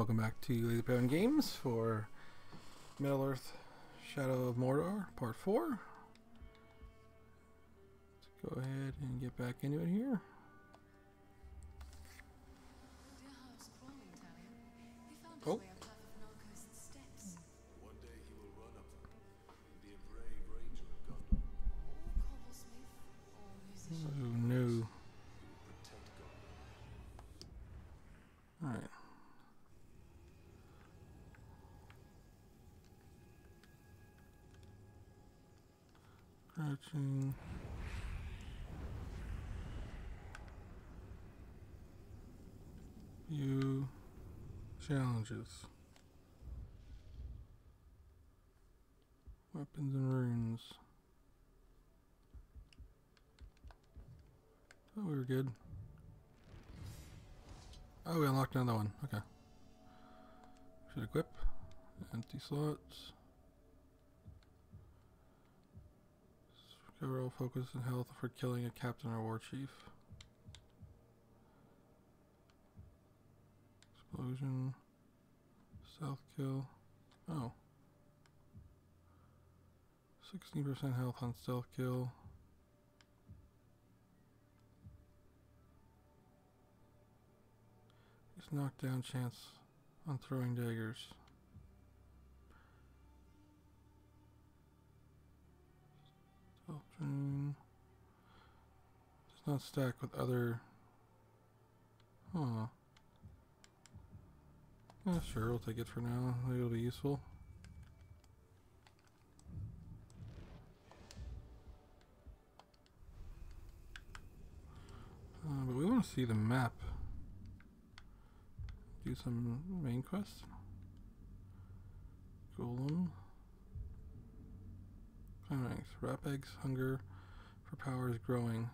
Welcome back to Laser Penguin Games for Middle Earth Shadow of Mordor Part 4. Let's go ahead and get back into it here. Oh. our way up half of Narcos' steps. One day he will run up them and be a brave ranger of Gondor. Or cobblesmith, or musician. Oh no. He will protect Gondor. Alright. Crouching. View challenges. Weapons and runes. Oh, we were good. Oh, we unlocked another one. Okay. Should equip. Empty slots. Recover all focus and health for killing a captain or war chief. Explosion. Stealth kill. Oh. 16% health on stealth kill. Just knockdown chance on throwing daggers. Stealth drain. Does not stack with other. Huh. Yeah, sure, we'll take it for now. Maybe it'll be useful. Uh, but we want to see the map. Do some main quests. Gollum. Ratbag's hunger for power is growing.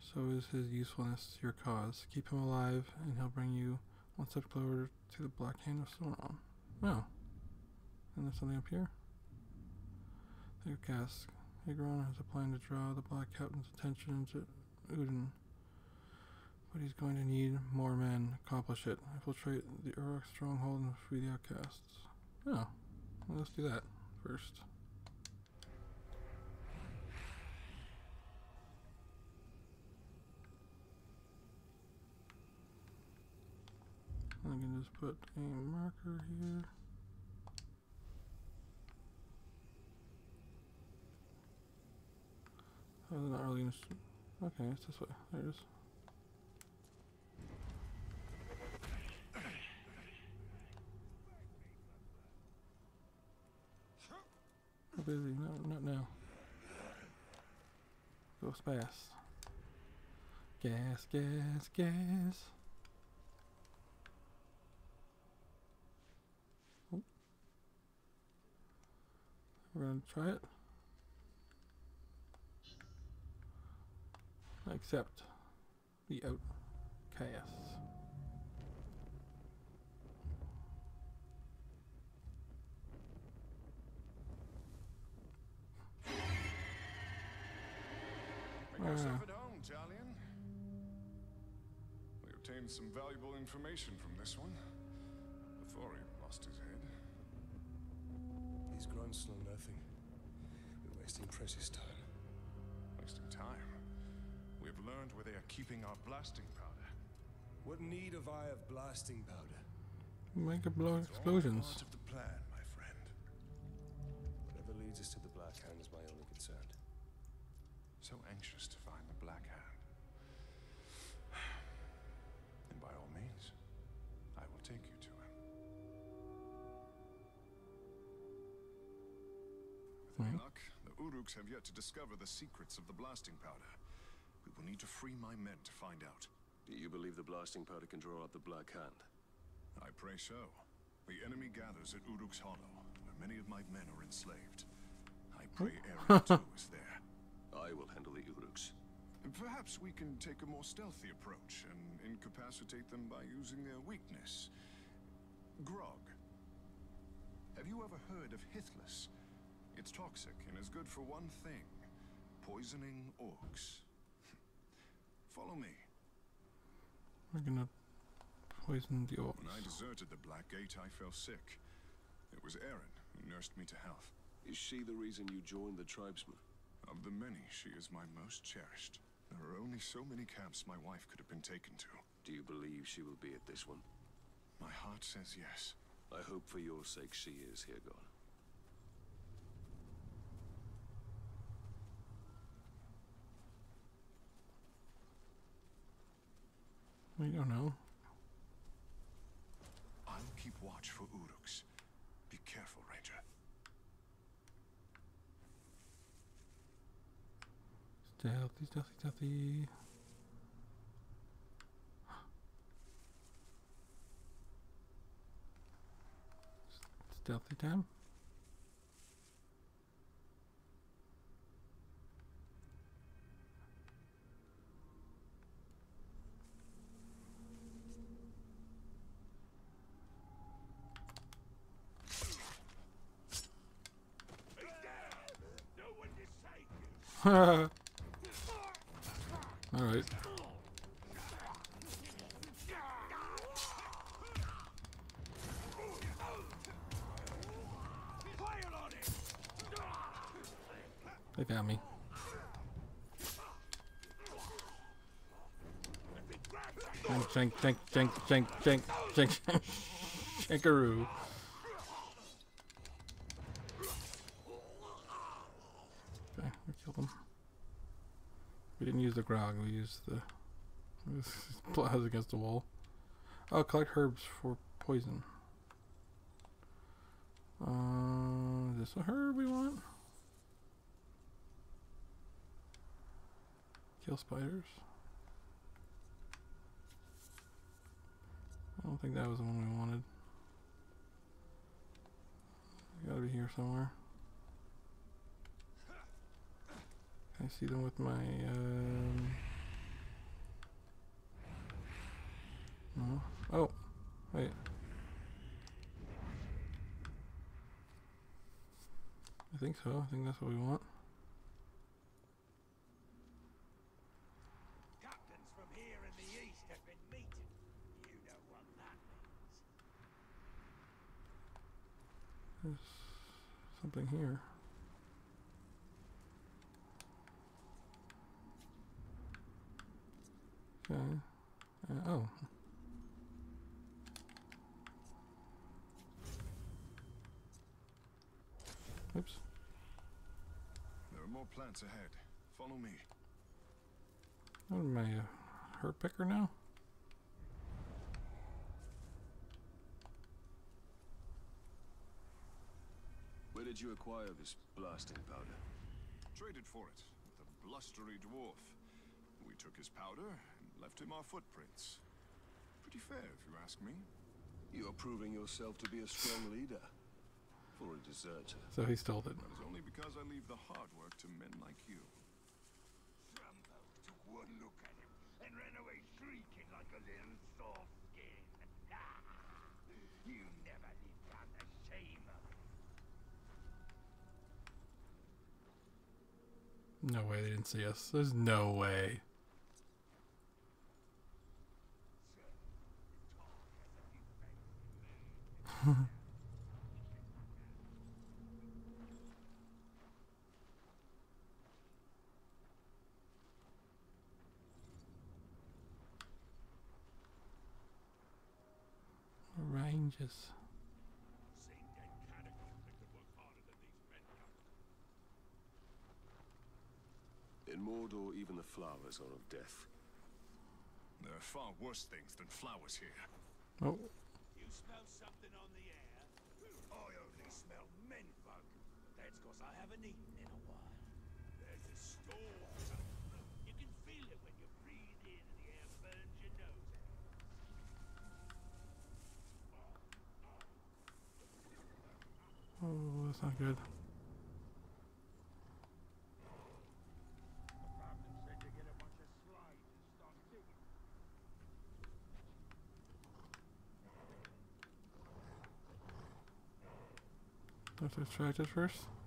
So is his usefulness to your cause. Keep him alive, and he'll bring you one step closer to the Black Hand of Sauron. Oh. And there's something up here? A cask. Hirgon has a plan to draw the Black Captain's attention to Udun. But he's going to need more men. Accomplish it. Infiltrate the Uruk stronghold and free the outcasts. Oh. Well, let's do that first. I can just put a marker here. Oh, not really. Okay, it's this way. There it is. How busy? No, not now. Goes fast. Gas, gas, gas. We're gonna try it. Accept the outcasts. Make yourself ah. at home, Talion. We obtained some valuable information from this one before he lost his head. These grunts know nothing. We're wasting precious time. Wasting time. We have learned where they are keeping our blasting powder. What need have I of blasting powder? Make a blow It's all explosions. part of the plan, my friend. Whatever leads us to the Black Hand is my only concern. So anxious to find the Black Hand. Luck, the Uruks have yet to discover the secrets of the blasting powder. We will need to free my men to find out. Do you believe the blasting powder can draw out the Black Hand? I pray so. The enemy gathers at Uruk's Hollow, where many of my men are enslaved. I pray Erin too is there. I will handle the Uruks. Perhaps we can take a more stealthy approach and incapacitate them by using their weakness. Grog. Have you ever heard of Hithlas? It's toxic and is good for one thing poisoning orcs. Follow me. We're gonna poison the orcs. When I deserted the Black Gate, I fell sick. It was Erin who nursed me to health. Is she the reason you joined the tribesmen? Of the many, she is my most cherished. There are only so many camps my wife could have been taken to. Do you believe she will be at this one? My heart says yes. I hope for your sake she is, Hirgon. We don't know. I'll keep watch for Uruks. Be careful, Ranger. Stealthy, stealthy, stealthy. Stealthy time. All right. They got me. Shank, shank, shank, shank, shank, shank, shank, shankaroo. Okay, we killed him. We didn't use the grog, we use the plows against the wall. Oh, collect herbs for poison. Uh, is this a herb we want? Kill spiders. I don't think that was the one we wanted. Gotta be here somewhere. Can I see them with my, um... No? Oh! Wait. I think so. I think that's what we want. Captains from here in the east have been meeting. You know what that means. There's something here. Okay. Uh, oh. Oops. There are more plants ahead. Follow me. What am I, a herb picker now? Where did you acquire this blasting powder? Traded for it with a blustery dwarf. We took his powder and left him our footprints. Pretty fair, if you ask me. You're proving yourself to be a strong leader. For a deserter. So he stole it. That is only because I leave the hard work to men like you. Trumbo took one look at him and ran away shrieking like a little soft skin. you never lived down the shame of it. No way they didn't see us. There's no way. Ranges. Seen dead cannibals that could work harder than these men come. In Mordor, even the flowers are of death. There are far worse things than flowers here. Oh, Smell something on the air? I only smell menfolk. That's because I haven't eaten in a while. There's a storm. You can feel it when you breathe in and the air burns your nose oh, that's not good. Captain said to get a bunch of slaves and start digging. Let's extract it first.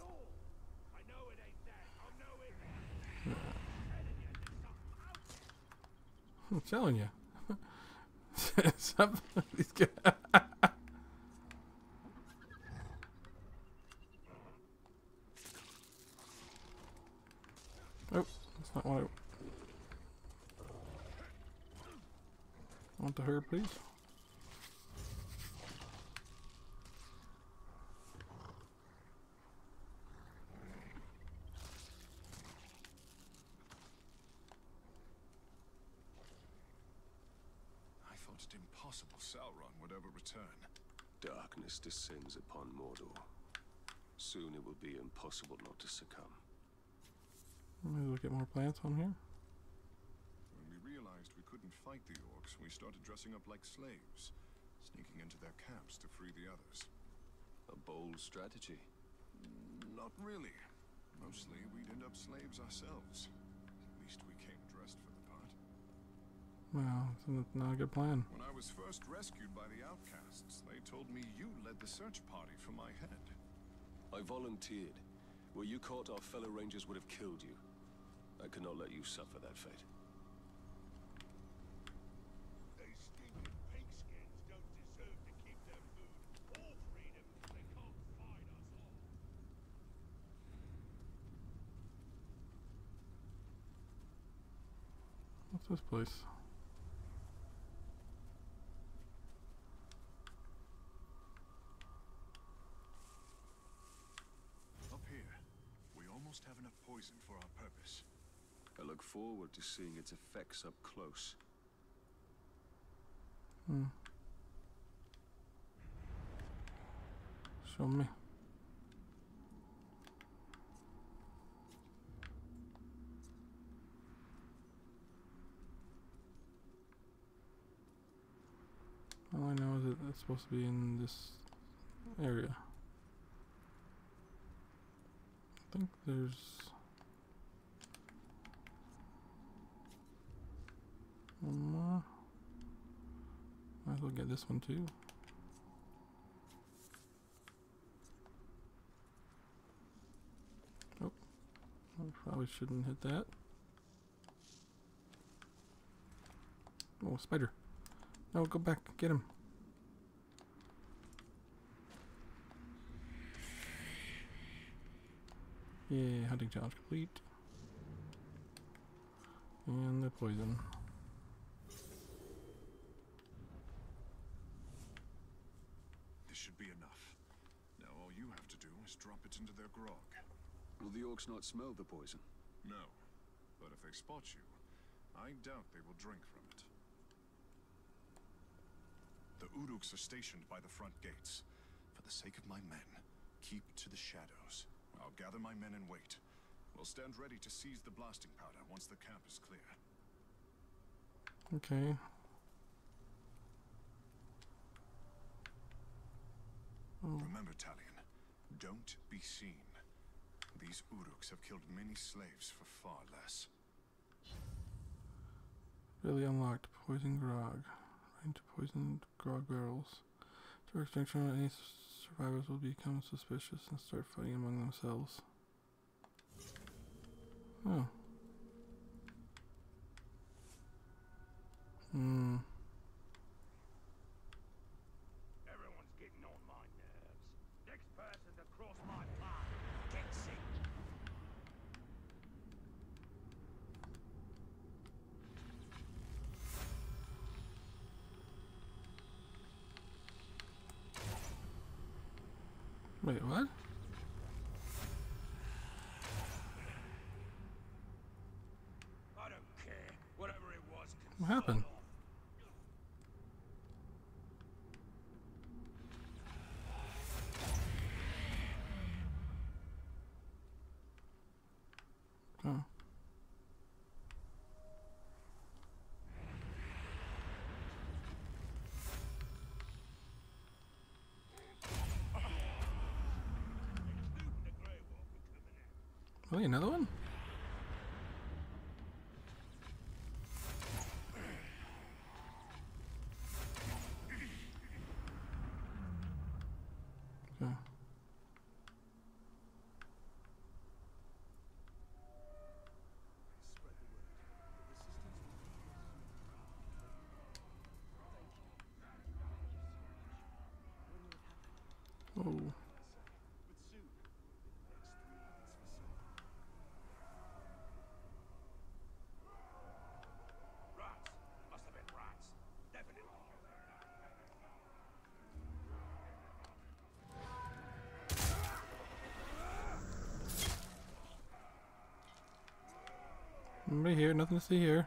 All. I know it ain't that. I know it. Telling you, something out there. I'm telling you. Some of these guys. oh, that's not what I want the herb, please. I thought it impossible Sauron would ever return. Darkness descends upon Mordor. Soon it will be impossible not to succumb. Maybe we'll get more plants on here. When we realized we couldn't fight the orcs, we started dressing up like slaves, sneaking into their camps to free the others. A bold strategy. Not really. Mostly, we'd end up slaves ourselves. At least we came dressed for the part. Well, it's not a good plan. When I was first rescued by the outcasts, they told me you led the search party for my head. I volunteered. Were you caught, our fellow rangers would have killed you. I could not let you suffer that fate. These stinking pigskins don't deserve to keep their food or freedom. They can't fight us all. What's this place? Up here, we almost have enough poison for our purpose. I forward to seeing its effects up close. Hmm. Show me. All I know is that it's supposed to be in this area. I think there's one more. Might as well get this one too. Oh, I probably shouldn't hit that. Oh, spider. No, go back. Get him. Yeah, hunting challenge complete. And the poison. This should be enough. Now all you have to do is drop it into their grog. Will the orcs not smell the poison? No. But if they spot you, I doubt they will drink from it. The Uruks are stationed by the front gates. For the sake of my men, keep to the shadows. I'll gather my men and wait. We'll stand ready to seize the blasting powder once the camp is clear. Okay. Oh, Remember, Talion, don't be seen. These Uruks have killed many slaves for far less. really unlocked. Poison grog. Into poisoned grog barrels. Direct junction any survivors will become suspicious and start fighting among themselves. Oh. Hmm. Everyone's getting on my nerves. Next person to cross my path gets sick. Wait, what? Really, another one? Nobody here, nothing to see here.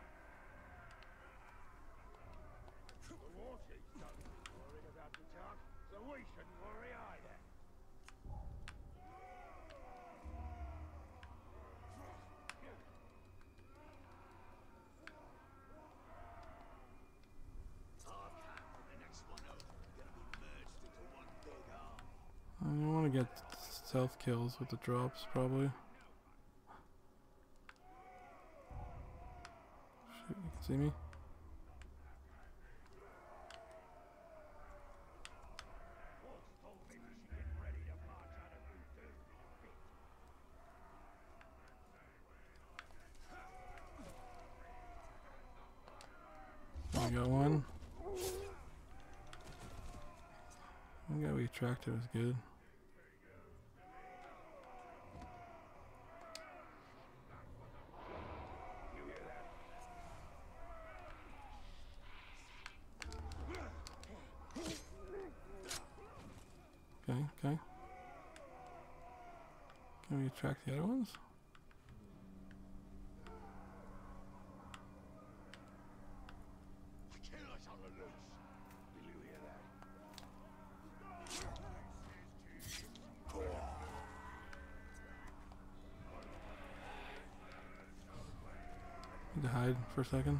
kills with the drops, probably. Shoot, you can see me? We got one. One guy we attracted was good. Okay, okay. Can we attract the other ones? Need to hide for a second.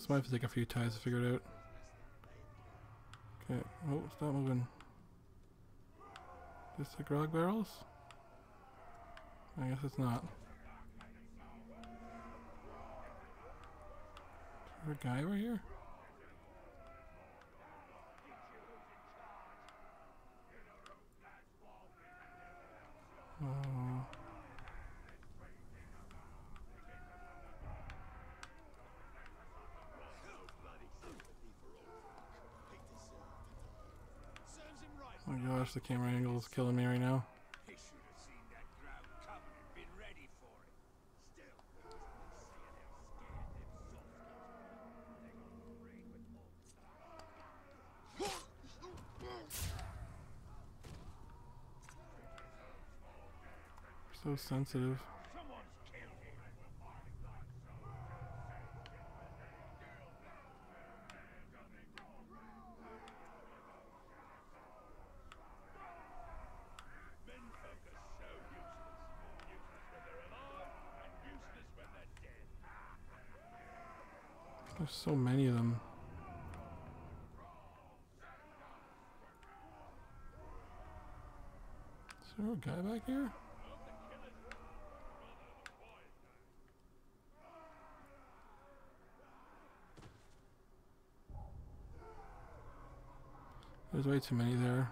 this might have to take a few tries to figure it out. Okay, oh, stop moving. Just the grog barrels? I guess it's not. Is there a guy over here? Gosh, the camera angle is killing me right now. So should have seen that crowd coming and been ready for it. Still, seeing how scared them soft They gonna raid with all So sensitive. Someone's killed him. Menfolk are so useless. Useless when they're alive, and useless when they're dead. There's so many of them. Is there a guy back here? There's way too many there.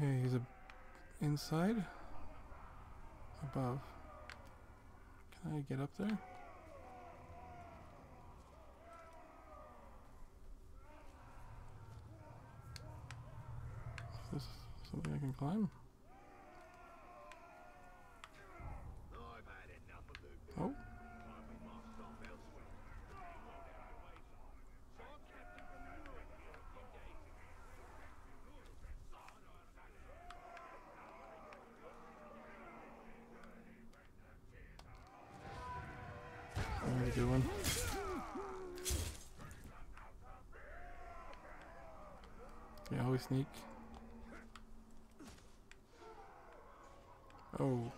Hey, he's a inside? Above. Can I get up there? Is this something I can climb? I've had enough of the Oh, climbing my stop elsewhere. He won't have to wait long. So I'm kept him from ruining me a few days ago. there's a good one. Yeah, always sneak. Oh, Told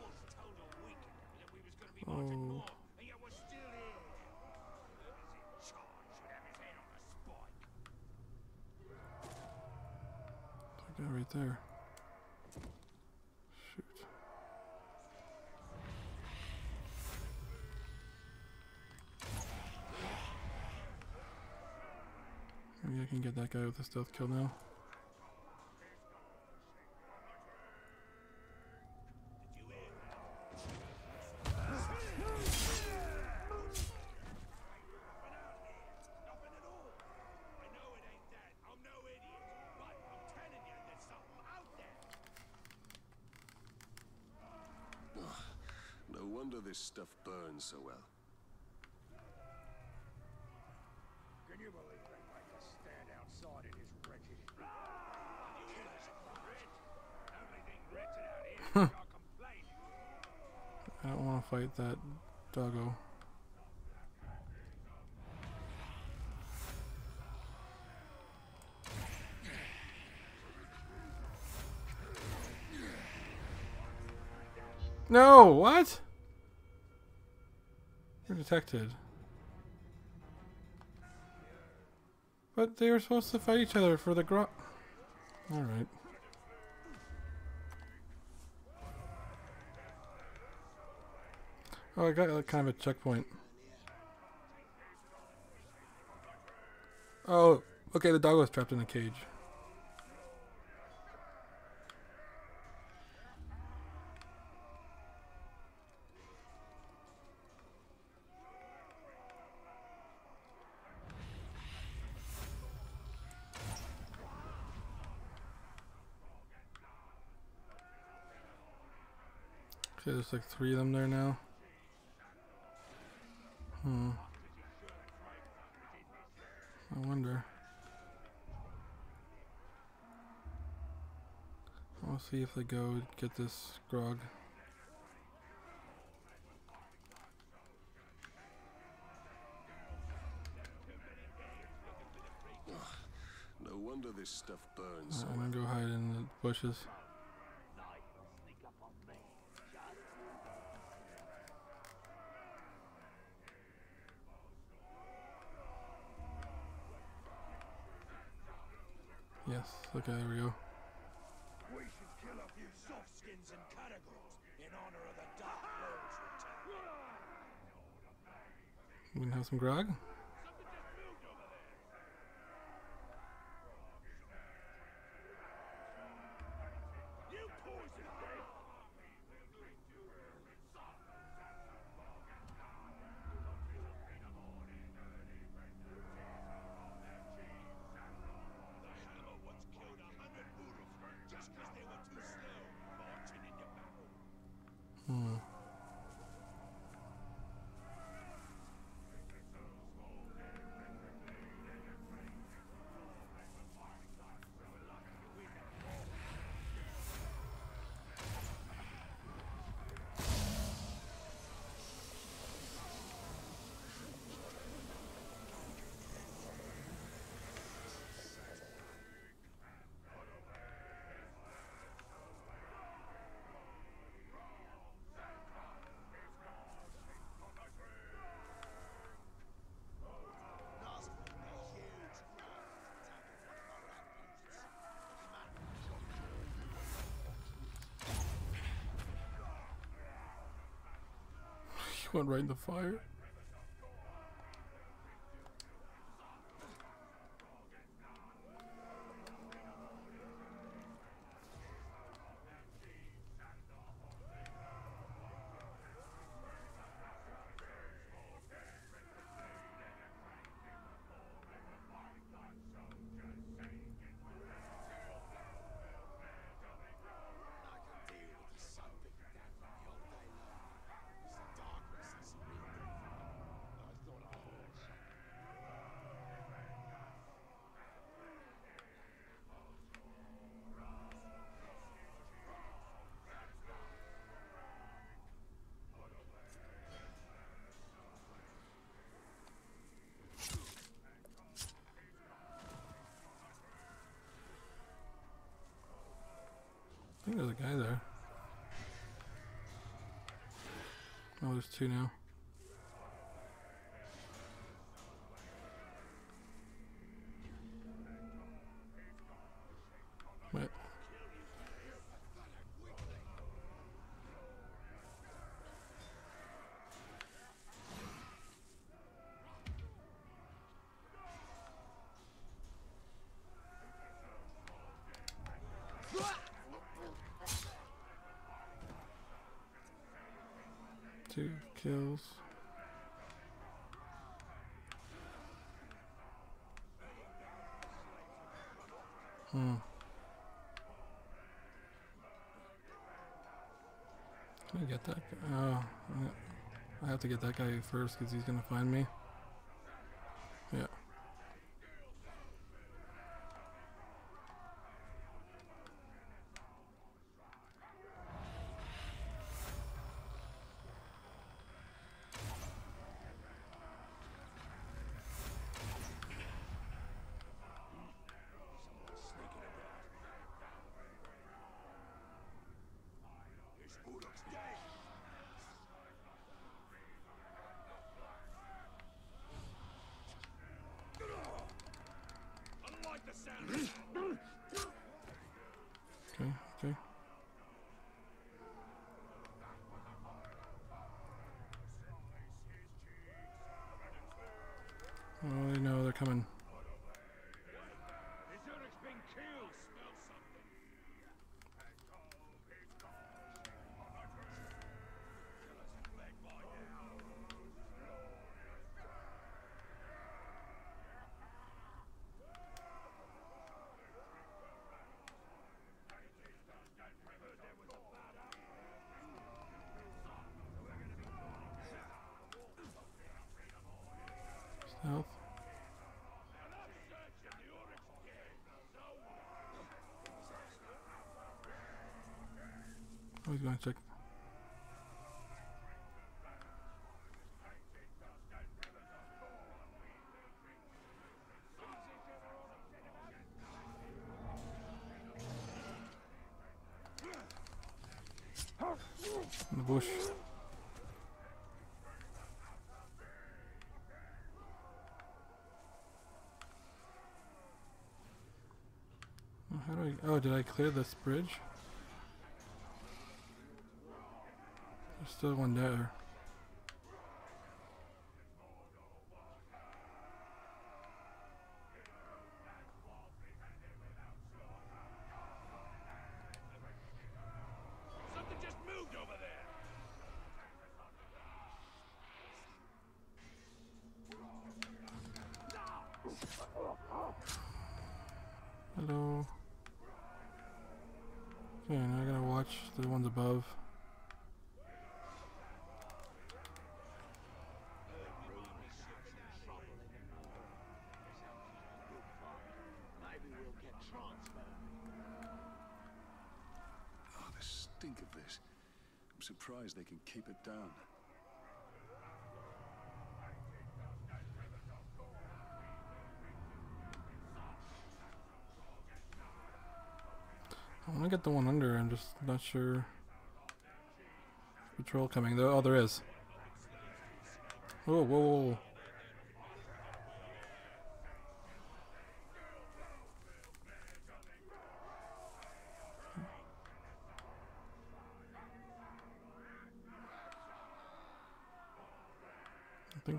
all week that we was gonna be marching Oh. more, and yet we're still here. Whoever's in charge should have his head on a spike. that guy right there. Shoot. Maybe I can get guy with the stealth kill now. No wonder this stuff burns so well. Can you believe they make us stand outside in this wretched killer's grit? Only thing wretched out here is our complaining. I don't want to fight that doggo. No, what? You're detected. But they were supposed to fight each other for the gro- Alright. Oh, I got kind of a checkpoint. Oh, okay, the dog was trapped in a cage. Okay, there's like three of them there now. Hmm. I wonder. I'll see if they go get this grog. No wonder this stuff burns. I'm gonna go hide in the bushes. Yes, okay, there we go. We should kill a few softskins and categories in honor of the Dark Lord's return. We can have some grog. You poison dead! The hammer once killed a hundred Uruk just 'cause they were too slow marching into battle. Hmm. Went right in the fire. I think there's a guy there. Oh, there's two now. Wait. Two kills. Hmm. Can I get that guy? Oh, I- have to get that guy first because he's gonna find me. Yeah. I was going to check. In the bush. How do I? Oh, did I clear this bridge? Still one there. Something just moved over there. Hello. Okay, now I gotta watch the ones above. Oh, the stink of this. I'm surprised they can keep it down. I want to get the one under. I'm just not sure. Patrol coming. Oh, there is. Whoa, whoa, whoa.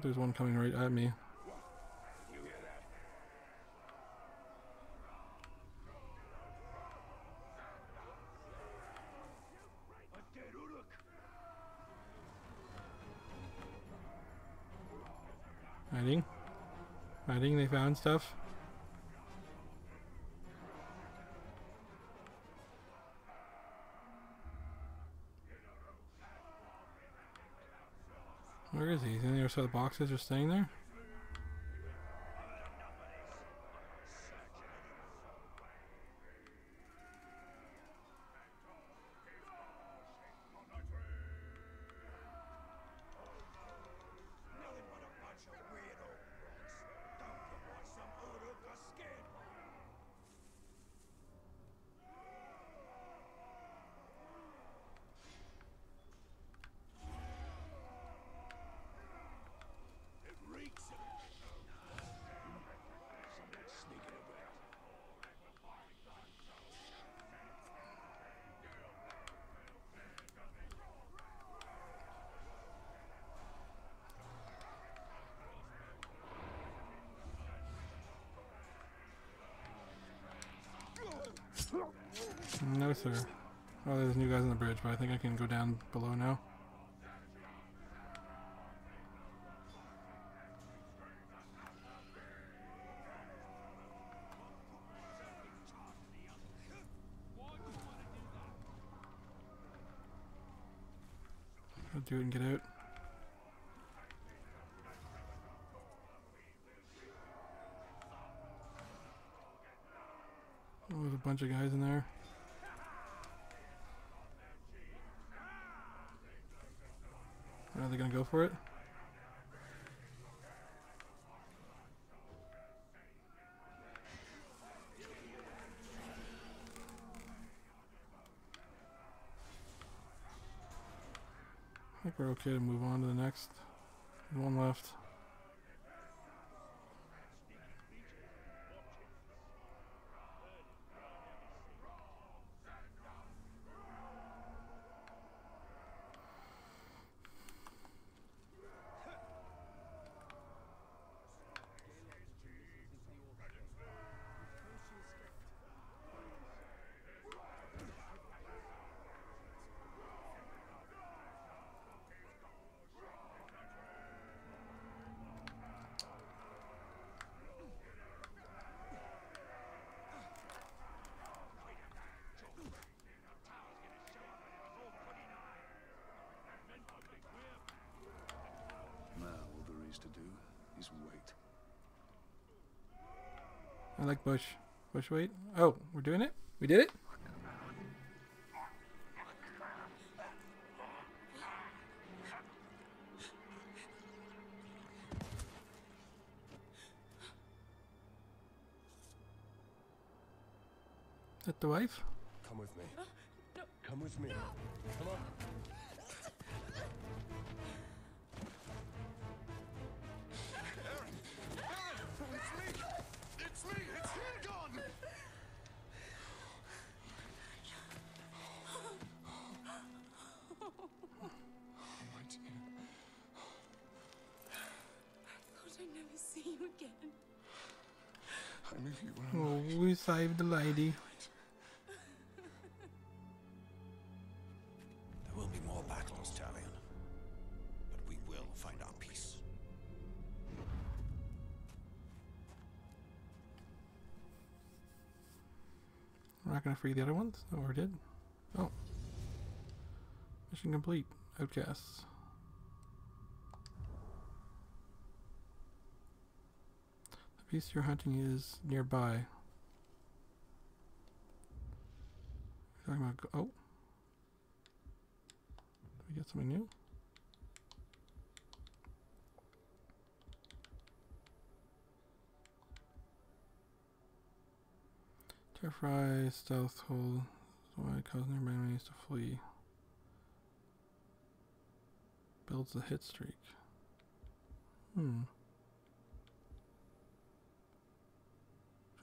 There's one coming right at me. Hiding. Hiding, they found stuff. Of the boxes, are staying there? Nothing but a bunch of weird old runs. Don't get what some Uruk are scared by. It reeks of Someone's sneaking about. Sir. Oh, there's new guys on the bridge, but I think I can go down below now. I'll do it and get out. Oh, there's a bunch of guys in there. Are they gonna go for it? I think we're okay to move on to the next. One left. Now all there is to do is wait. I like Bush. Bush, wait. Oh, we're doing it? We did it? Saved the lady. There will be more battles, Talion. But we will find our peace. We're not gonna free the other ones? Oh, we did? Oh. Mission complete. Outcasts. The beast you're hunting is nearby. Go- oh. Did we get something new? Terrify stealth hold. Why cause nearby enemies to flee. Builds a hit streak. Hmm.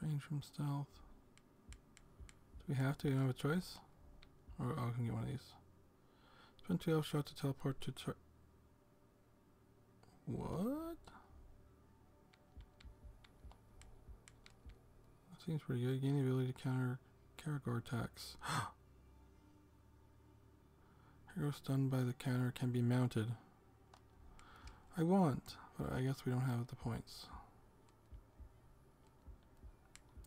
Range from stealth. Do we have to? Do we have a choice? Or I can get one of these. Spend two health shot to teleport to char- What? That seems pretty good. Gain the ability to counter Caragor attacks. Hero stunned by the counter can be mounted. I want, but I guess we don't have the points.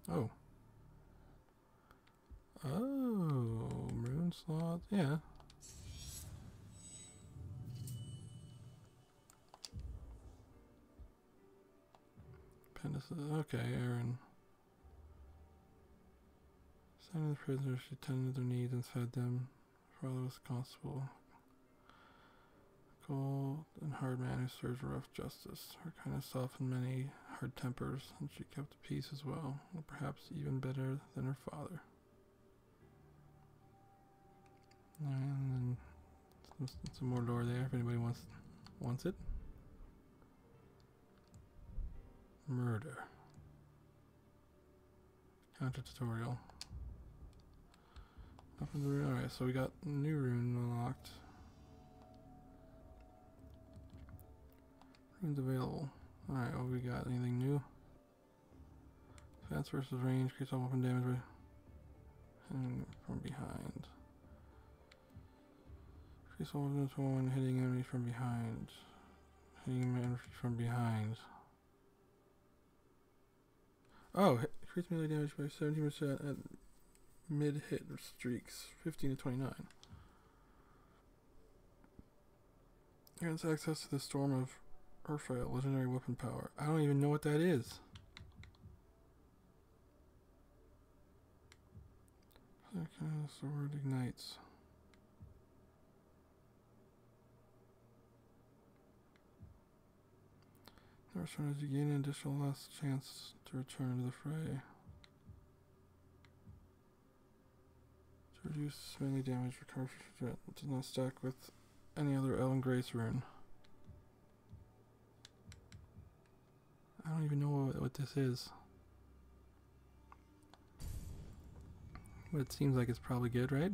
Oh. Oh, Yeah. Appendices. Okay, Erin. Some the prisoners she tended their needs and fed them that was possible. Cold and hard man who serves rough justice. Her kindness softened many hard tempers, and she kept peace as well, perhaps even better than her father. And then some, some more lore there if anybody wants wants it. Murder. Counter tutorial. Alright, so we got new rune unlocked. Runes available. Alright, what we got? Anything new? Defense versus range, increase all weapon damage by from behind. Increase all weapons when hitting enemies from behind. Hitting enemies from behind. Oh, increase melee damage by 17% at mid hit streaks, 15 to 29. Grants access to the Storm of Urfael, legendary weapon power. I don't even know what that is. Okay, sword ignites. Never as you gain an additional last chance to return to the fray. To reduce melee damage, recover does not stack with any other Elven Grace rune. I don't even know what, what this is. But it seems like it's probably good, right?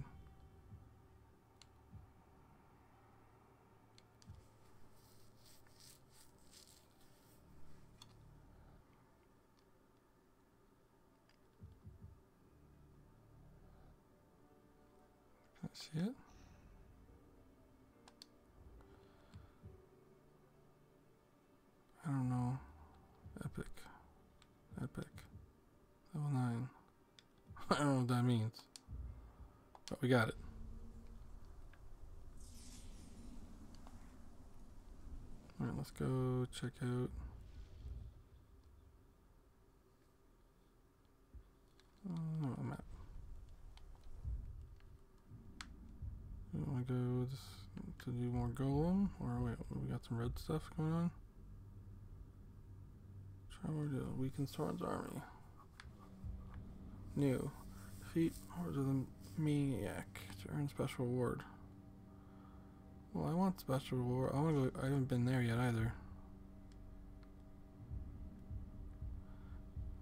See it? I don't know. Epic. Epic. Level 9. I don't know what that means. But we got it. Alright, let's go check out. Mm, oh, map. To go just to do more Gollum, or wait, we got some red stuff going on. Traveler to weaken Sauron's army. New. Defeat Hordes of the Maniac to earn special reward. Well, I want special reward. I want to go. I haven't been there yet either.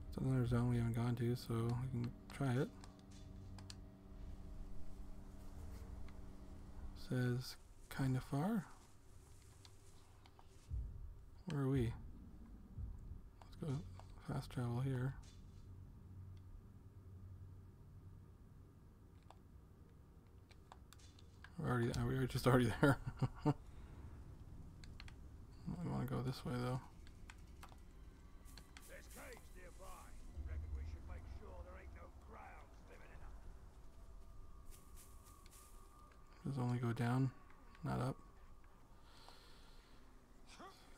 It's another zone we haven't gone to, so we can try it. Says kind of far. Where are we? Let's go fast travel here. We're already, we are just already there. I want to go this way though. Does only go down, not up.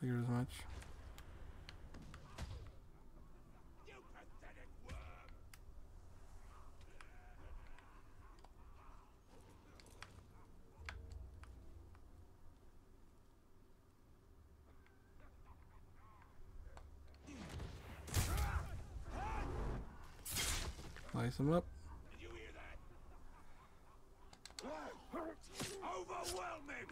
Figured as much. Slice him up. Did you hear that? Overwhelming!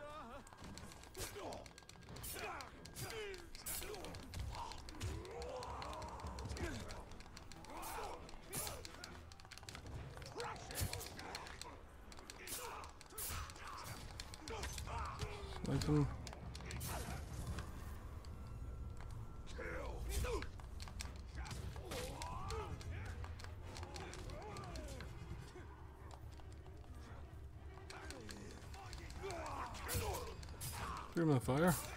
Him. Threw him fire.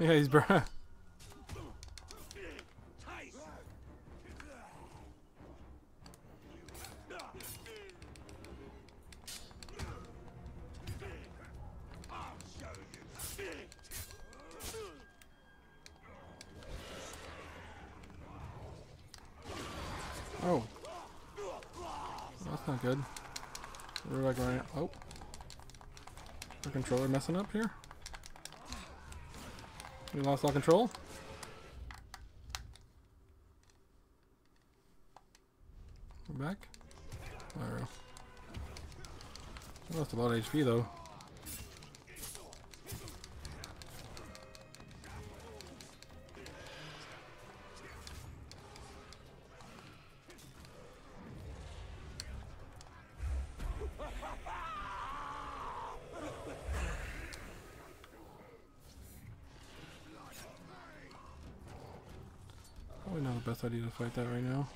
Yeah, he's br- Taste! I'll show you. Oh. That's not good. We're like. Oh. Our controller messing up here. We lost all control. We're back. We go. We lost a lot of HP though. Not the to fight that right now.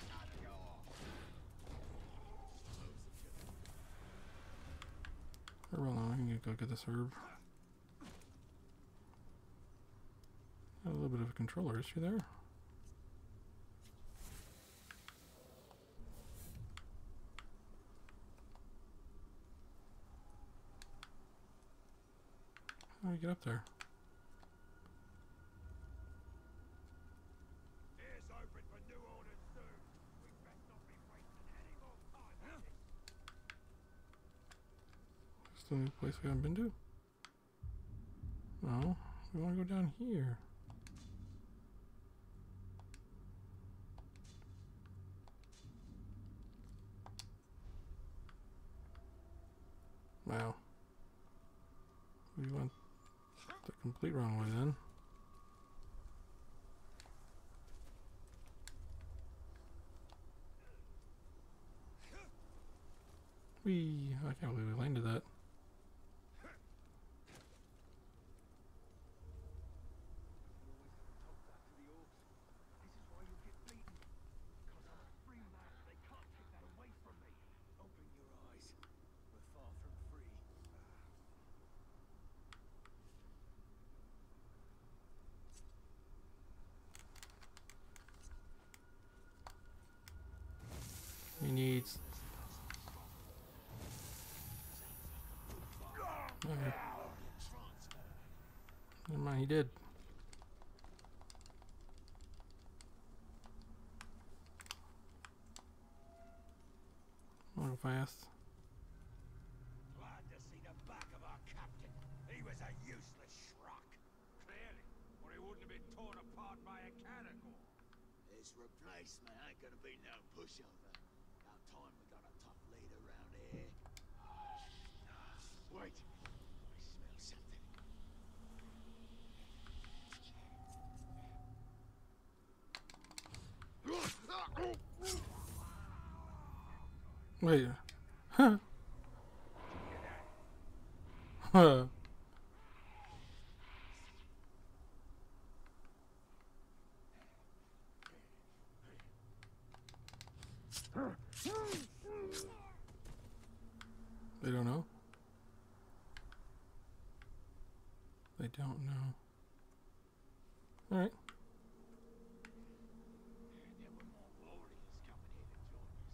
Or no, I can go get this herb. A little bit of a controller issue there. How do I get up there? Ears open for new orders soon. We best not be wasting any more time on this. It's the new place we haven't been to. No, we want to go down here. Wow. We went the complete wrong way then. We I can't believe we landed that. Open your eyes. We're far from free. He needs. Alright. Never mind, he did. Wanna fast? Glad to see the back of our captain. He was a useless schrock. Clearly, or he wouldn't have been torn apart by a canonical. This replacement ain't gonna be no pushover. About time we got a tough leader around here. Ah, Wait. I smell something. Wait. Huh. Huh. They don't know? They don't know. Alright. There were more warriors coming here to join us.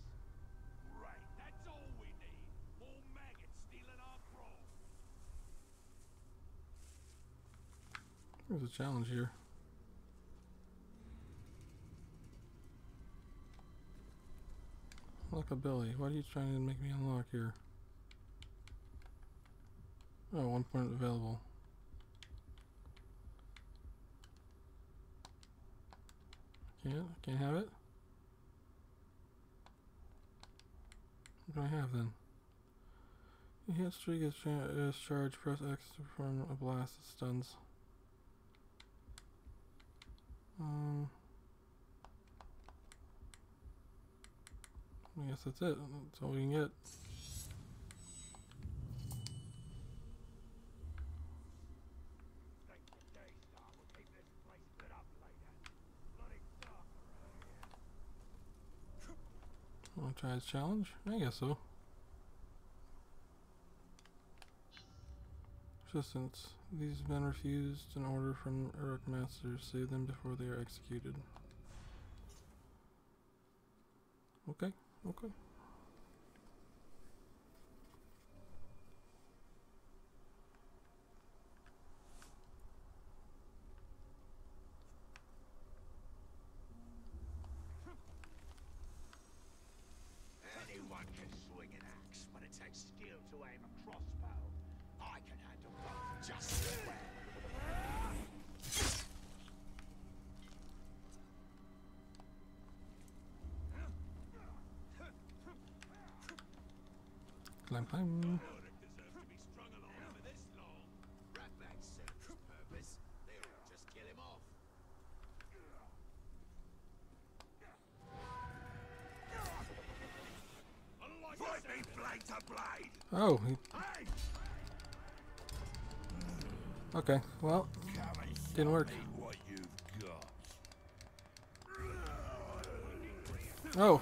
Right, that's all we need. More maggots stealing our grog. There's a challenge here. Look at Billy. What are you trying to make me unlock here? Oh, one point available. Can't, can't have it? What do I have then? Hit streak is, is charged, press X to perform a blast that stuns. Um, I guess that's it. That's all we can get. Want to try his challenge? I guess so. Resistance. These men refused an order from Uruk Master. Save them before they are executed. Okay, okay. Anyone can swing an axe, but it takes skill to aim a crossbow. I can handle both just as well. Climb, climb. Uruk deserves to be strung along for this long. Ratbag served his purpose. They all just kill him off. Fight me blade to blade! Oh, he, okay. Well, didn't work. Oh,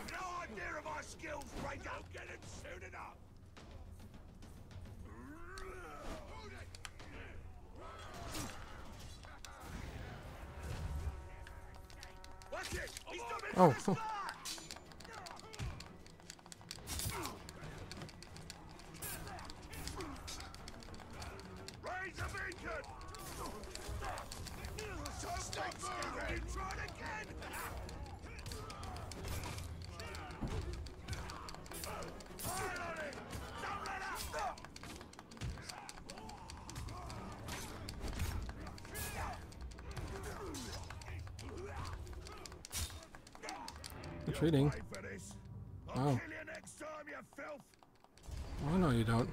No oh. retreating. Pay. I'll Oh. kill you next time, you filth! Oh, no, you don't.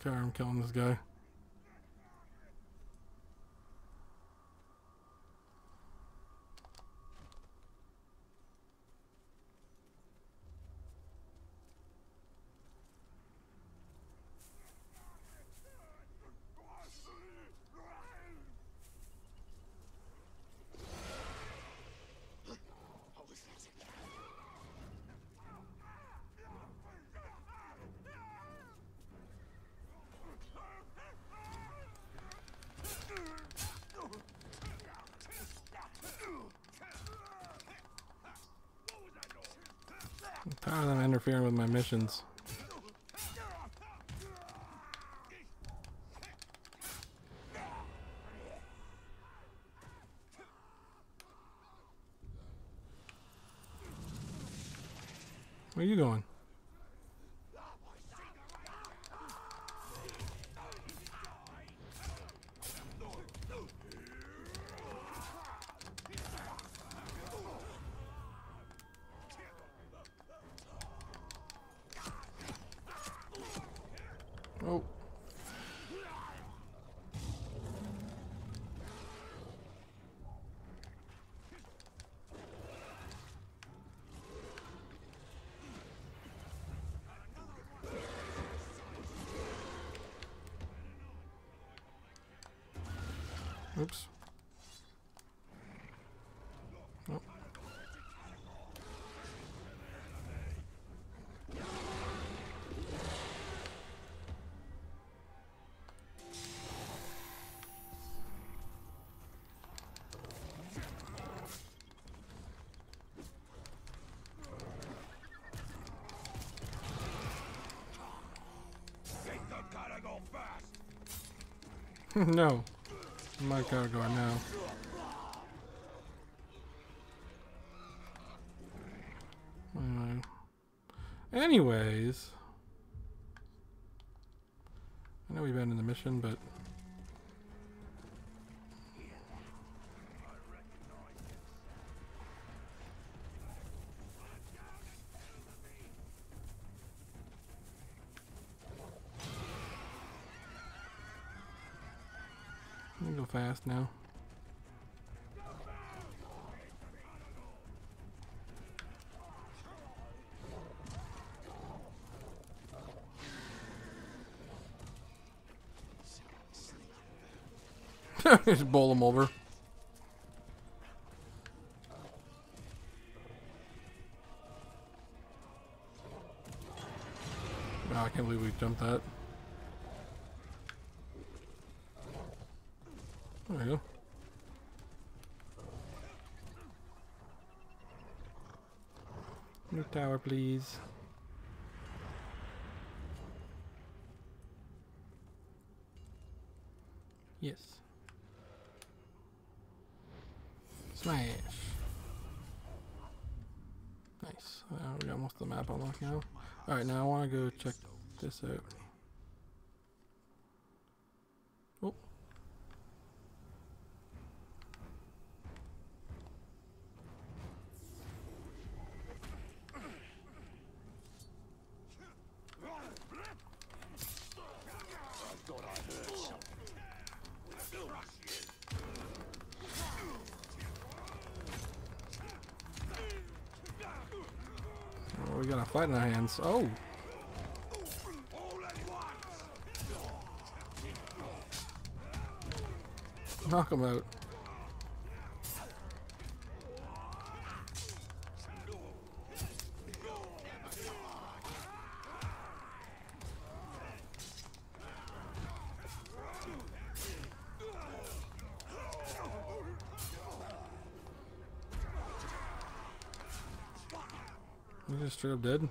Okay, I'm killing this guy. I'm tired interfering with my missions. no. My gotta go now. Anyway. Anyways. I know we've been in the mission, but fast now. Just bowl them over. Wow, I can't believe we jumped that. There we go. New tower, please. Yes. Smash. Nice. We got most of the map unlocked now. Alright, now I want to go check this out. Fight in our hands. Oh! Knock him out. He's just straight up dead.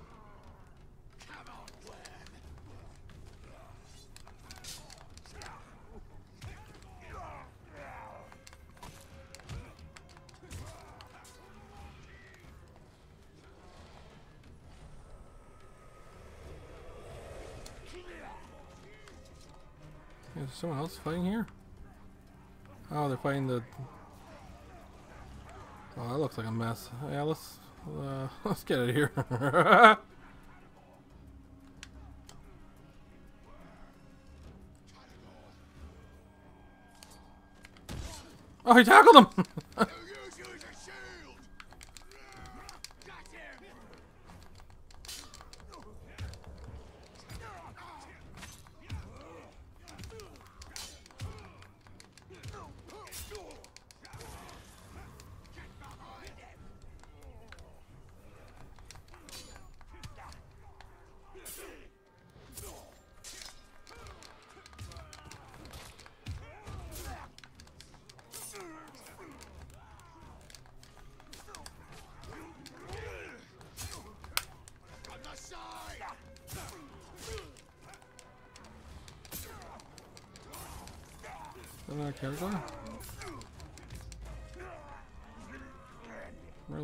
Is someone else fighting here? Oh, they're fighting the. Oh, that looks like a mess. Yeah, let's uh, let's get out of here. oh, he tackled him.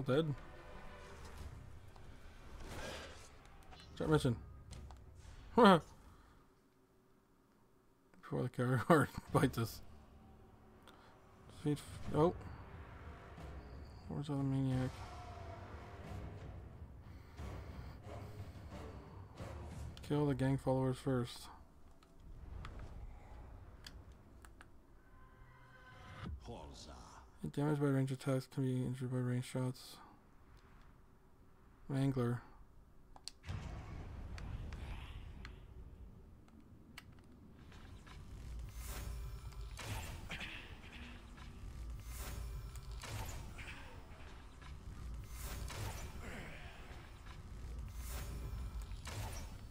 Dead. Start mission. Before the carrier bites us. Defeat. Oh. Where's the other maniac? Kill the gang followers first. Damaged by range attacks can be injured by range shots. Wrangler.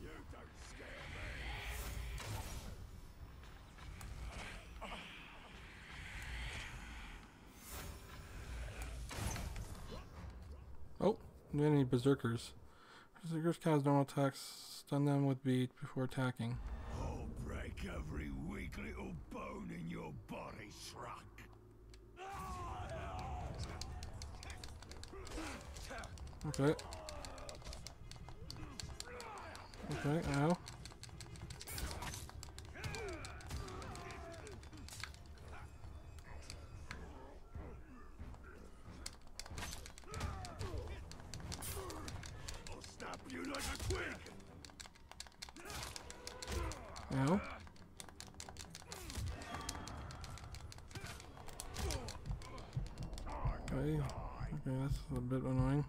You don't scare me. Oh, do any berserkers. Berserkers cause normal attacks, stun them with beat before attacking. I'll break every weak little bone in your body, Shrunk. Okay. Okay, ow. I'll snap you like a twig. Ow. Okay. Okay, that's a bit annoying.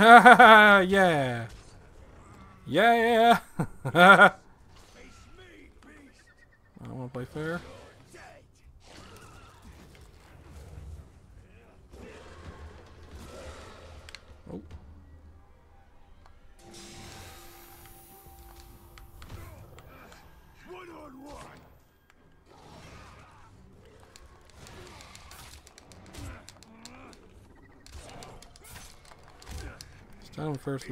yeah. Yeah. first.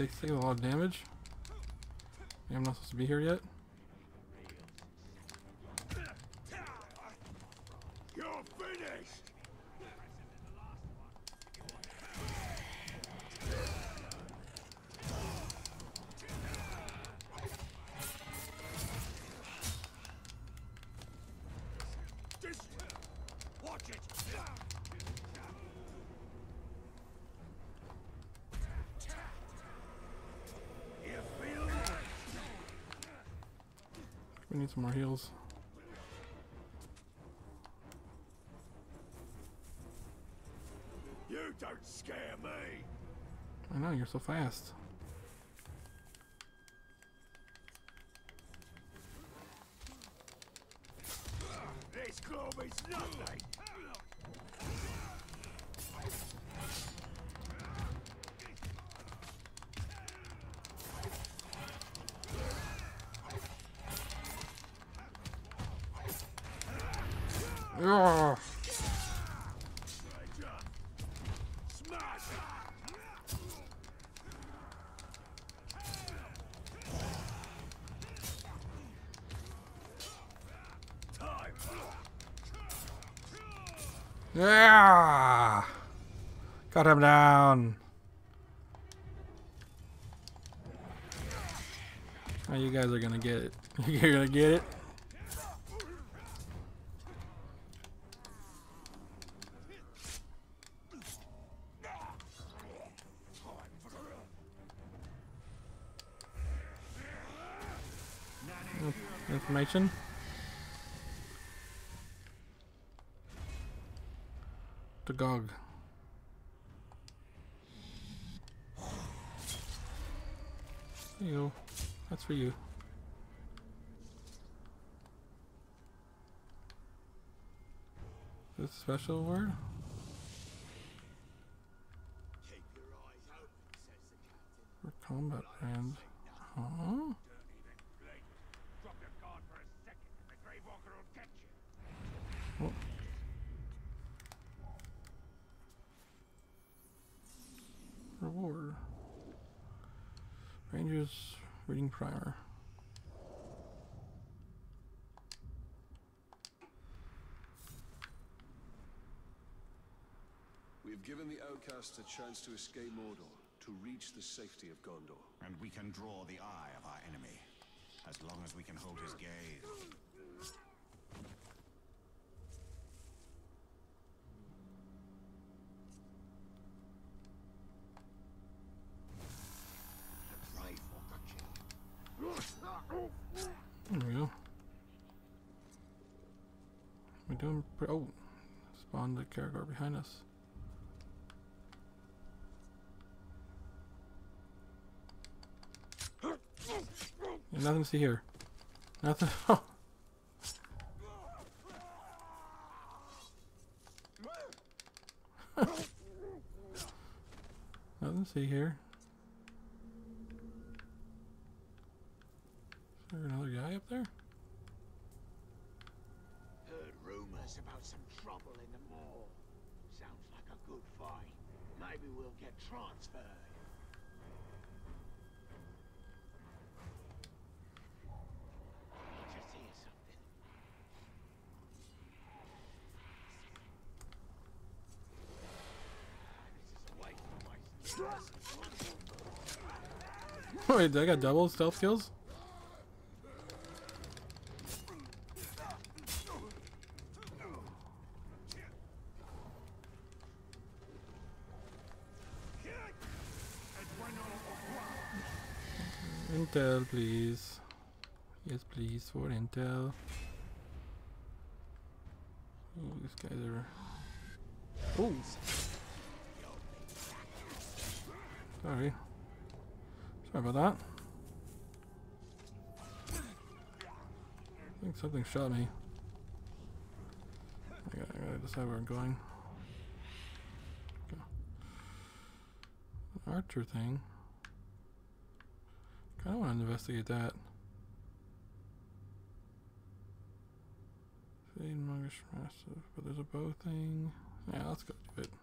Takes taking a lot of damage. I'm not supposed to be here yet. Some more heals. You don't scare me. I know, you're so fast. Yeah! Cut him down. Now you guys are gonna get it. You're gonna get it. Information. To Gog. There you go. That's for you. This special word? Keep your eyes open, says the captain. For combat brand. Huh? Don't even blink. Drop your guard for a second and the Gravewalker will get you. Reward. Rangers reading primer. We've given the outcasts a chance to escape Mordor, to reach the safety of Gondor. And we can draw the eye of our enemy, as long as we can hold his gaze. The Grey Walker king. There we go. We're doing pre- oh spawned the Caragor behind us. Yeah, nothing to see here. Nothing. Oh. nothing to see here. Is there another guy up there? Heard rumors about some trouble in the mall. Sounds like a good fight. Maybe we'll get transferred. Just hear something. This is a waste of my Wait, I got double stealth kills? Intel, please. Yes, please, for Intel. Oh, these guys are. Oh! Sorry. Sorry about that. I think something shot me. I gotta, I gotta decide where I'm going. Okay. Archer thing. Kinda wanna investigate that. Fade Mongish Massive, but there's a bow thing. Yeah, let's go do it.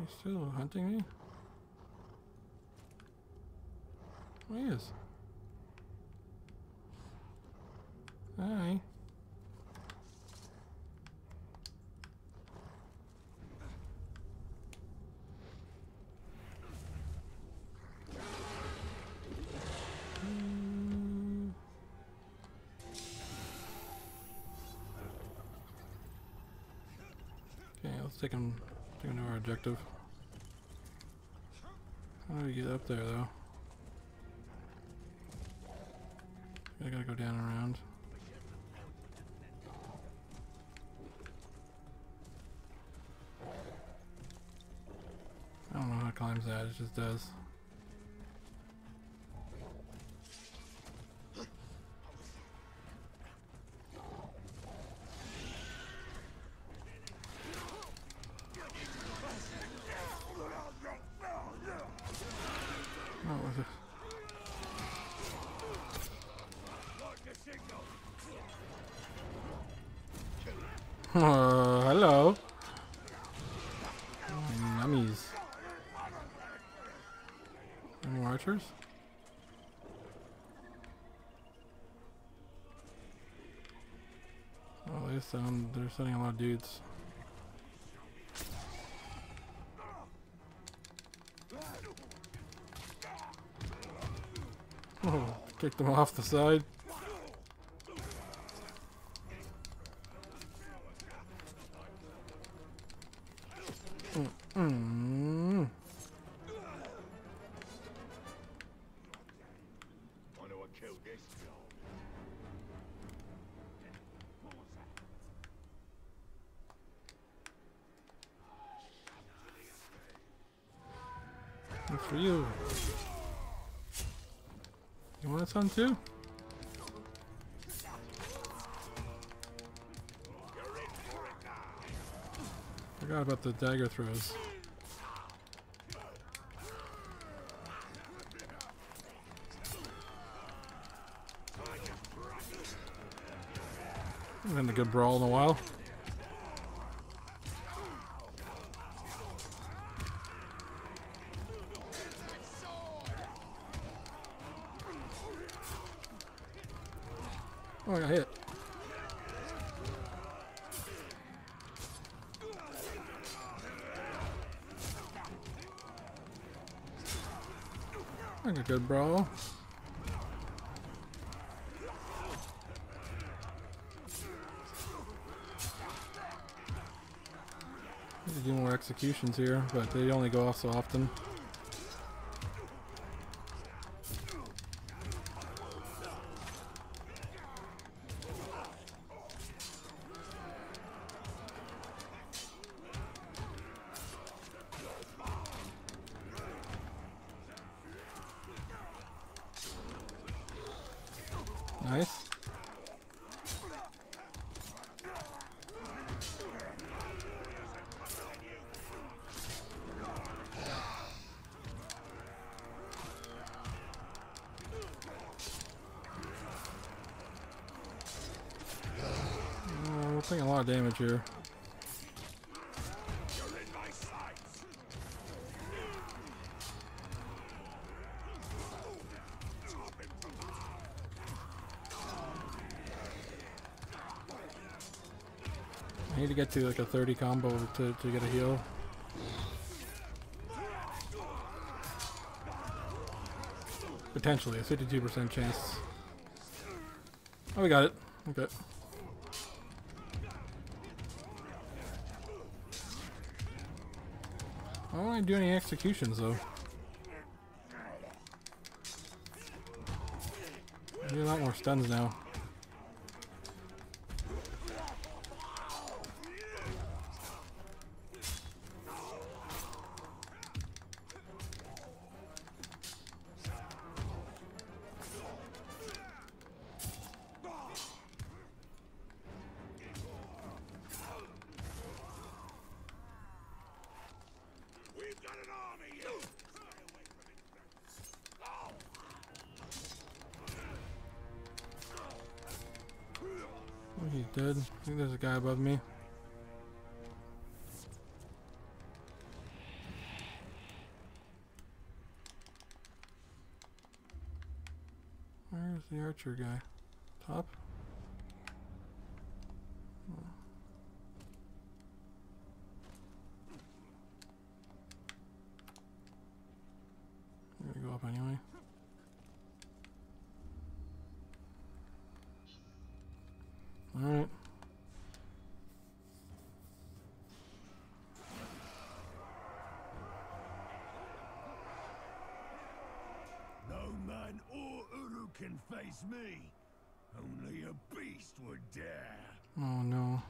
He's still hunting me? Oh, he is. Hi. Okay, let's take him, take him to our objective. How do we get up there, though? I gotta go down and around. I don't know how it climbs that, it just does. Archers? Oh, they sound, they're sending a lot of dudes. Oh, kicked them off the side. Want some too? Forgot about the dagger throws. Been a good brawl in a while. Executions here, but they only go off so often. Taking a lot of damage here. I need to get to like a 30 combo to, to get a heal. Potentially, a 52% chance. Oh, we got it. Okay. To do any executions though. I a lot more stuns now. Guy above me. Where's the archer guy? Top? Oh. I'm gonna go up anyway. Alright. No man or Uruk can face me. Only a beast would dare. Oh no.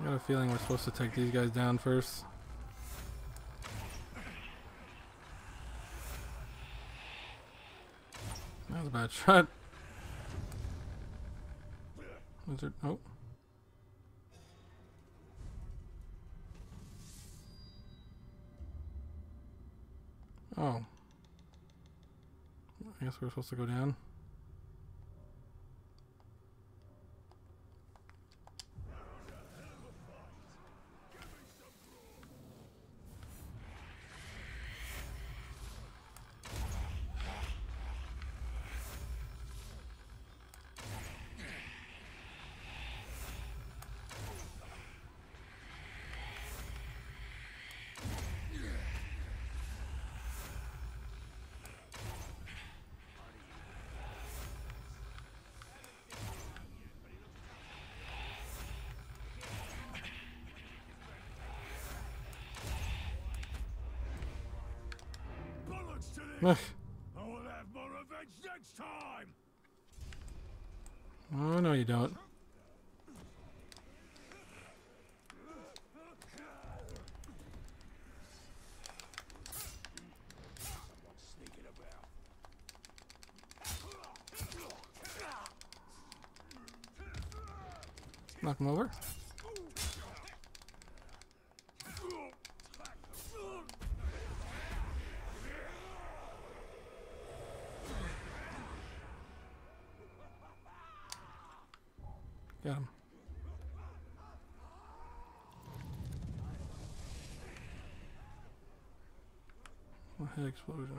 I got a feeling we're supposed to take these guys down first. That was a bad shot. Wizard, oh. Oh. I guess we're supposed to go down. I will have more revenge next time! Oh no, you don't. Knock him over. Got him. Oh, head explosion.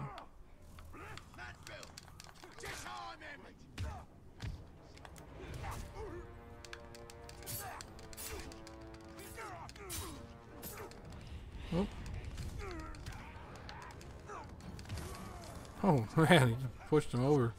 Oh. Oh man, he pushed him over.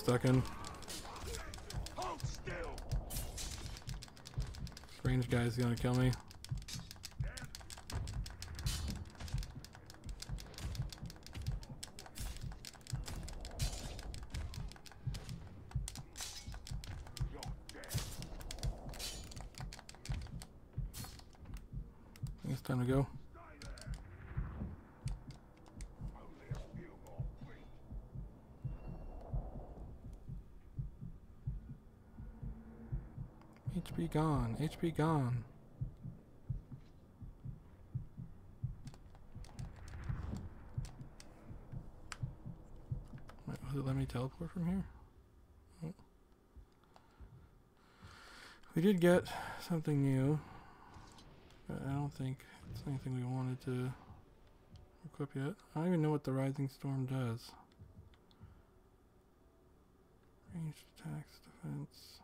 Stuck in. Strange guy's gonna kill me. I think it's time to go. Gone. HP gone. Wait, will it let me teleport from here? Oh. We did get something new, but I don't think it's anything we wanted to equip yet. I don't even know what the Rising Storm does. Ranged attacks, defense.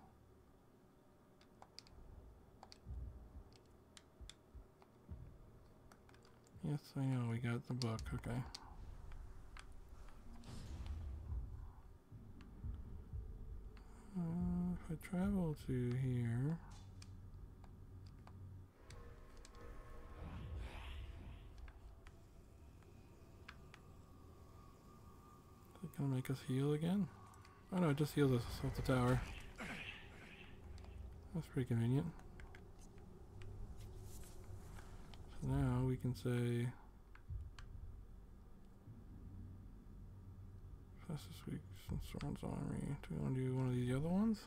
Yes, I know, we got the book, okay. Uh, if I travel to here. Is it gonna make us heal again? Oh no, it just heals us off the tower. That's pretty convenient. So now we can say fastest weeks and Storm's army. Do we want to do one of these other ones?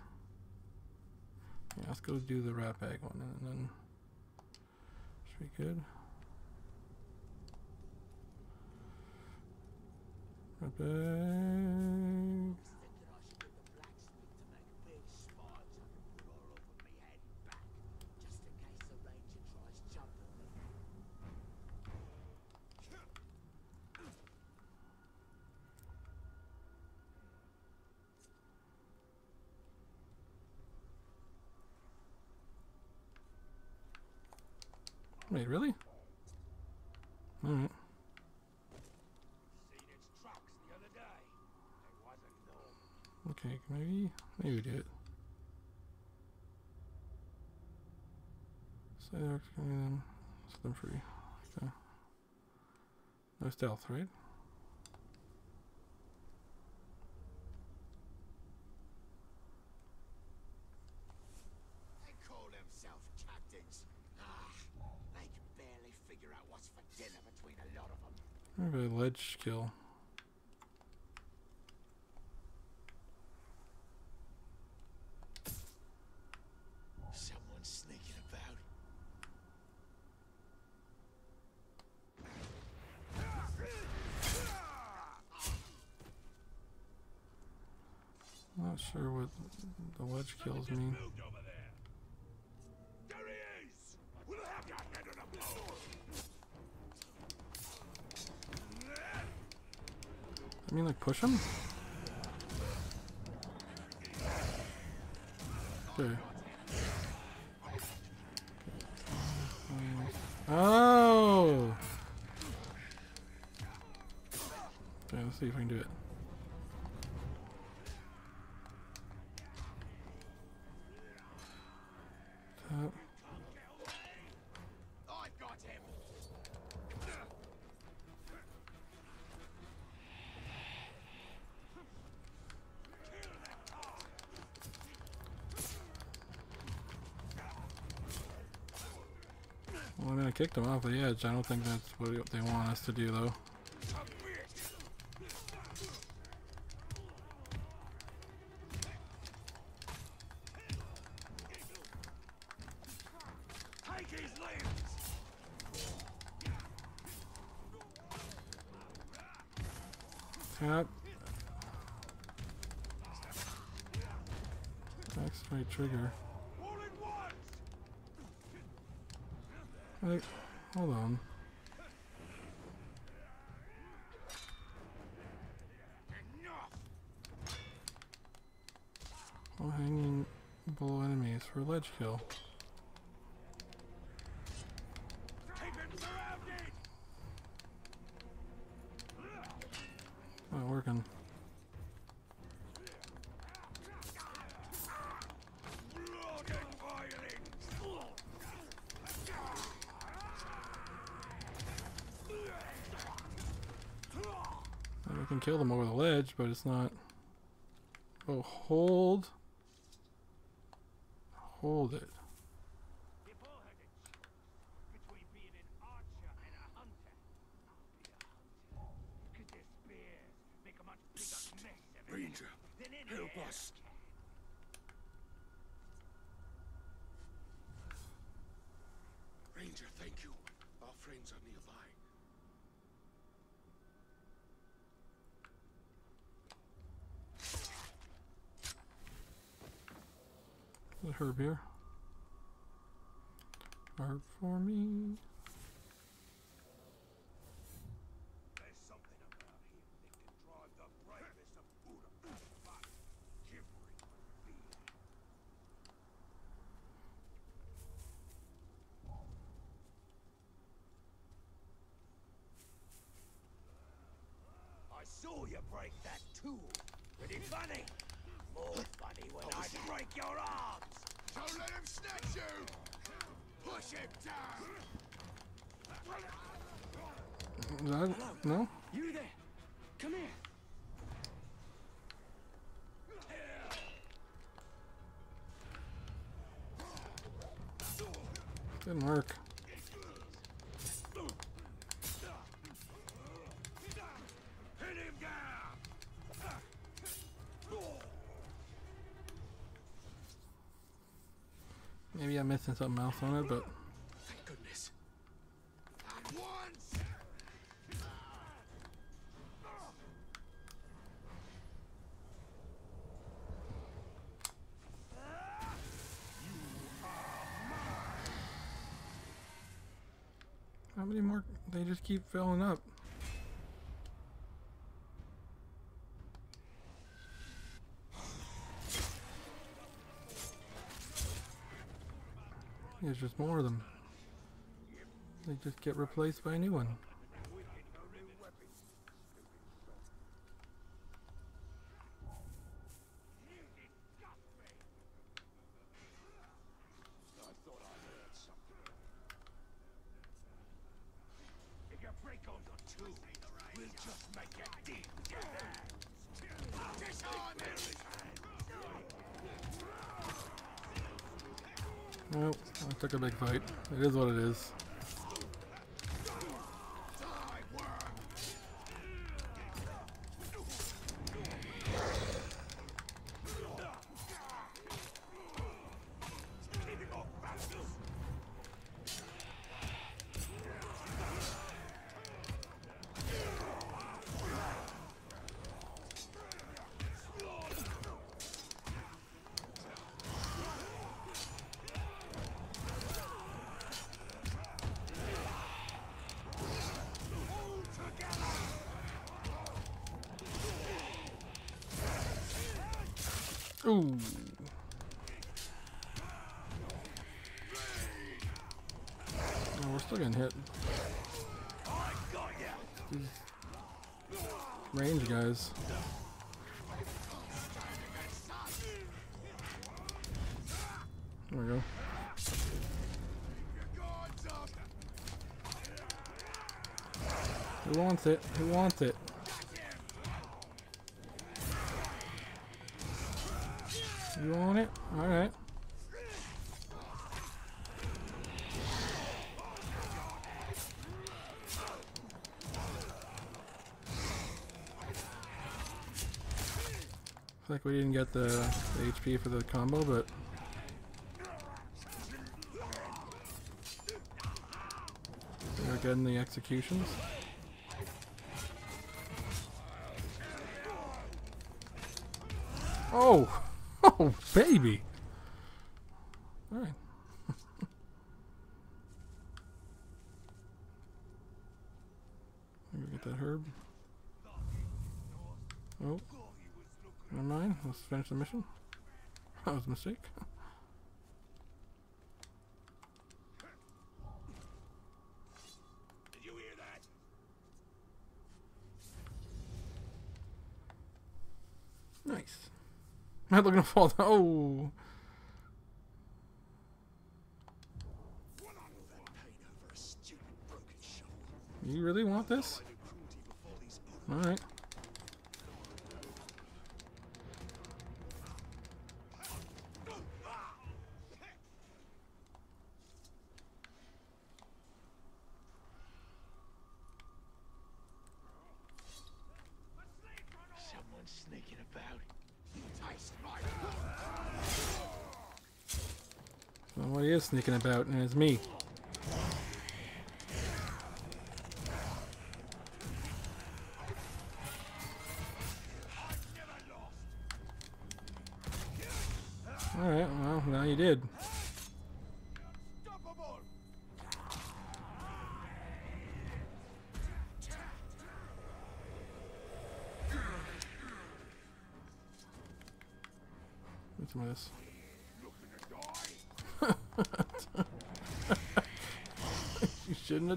Let's go do the Ratbag one and then should be good. Ratbag. Thinking I should get the blacksmith to make big spikes I can put all over me head and back, just in case the ranger tries jumping me. Wait, really? Alright. Okay, maybe maybe we do it. Side arcs coming in. Set them free. Okay. No stealth, right? kill. Someone's sneaking about. Not sure what the wedge kills mean. push him? Okay. kicked them off the edge. I don't think that's what they want us to do, though. Fudge kill. Not working. I can kill them over the ledge, but it's not... Oh, hold. Is herb here? Herb for me. Didn't work. Maybe I'm missing something else on it, but... keep filling up. There's just more of them. They just get replaced by a new one. It is what it is. Ooh. Oh, we're still getting hit. These range guys. There we go. Who wants it? Who wants it? Get the, the HP for the combo, but we are getting the executions. Oh! Oh, baby! Alright. Get that herb. Oh. Never mind. Let's finish the mission. That was a mistake. Did you hear that? Nice. I'm not looking to fall down. Oh! You really want this? Alright. Someone's sneaking about. Well, what he is sneaking about, and it's me.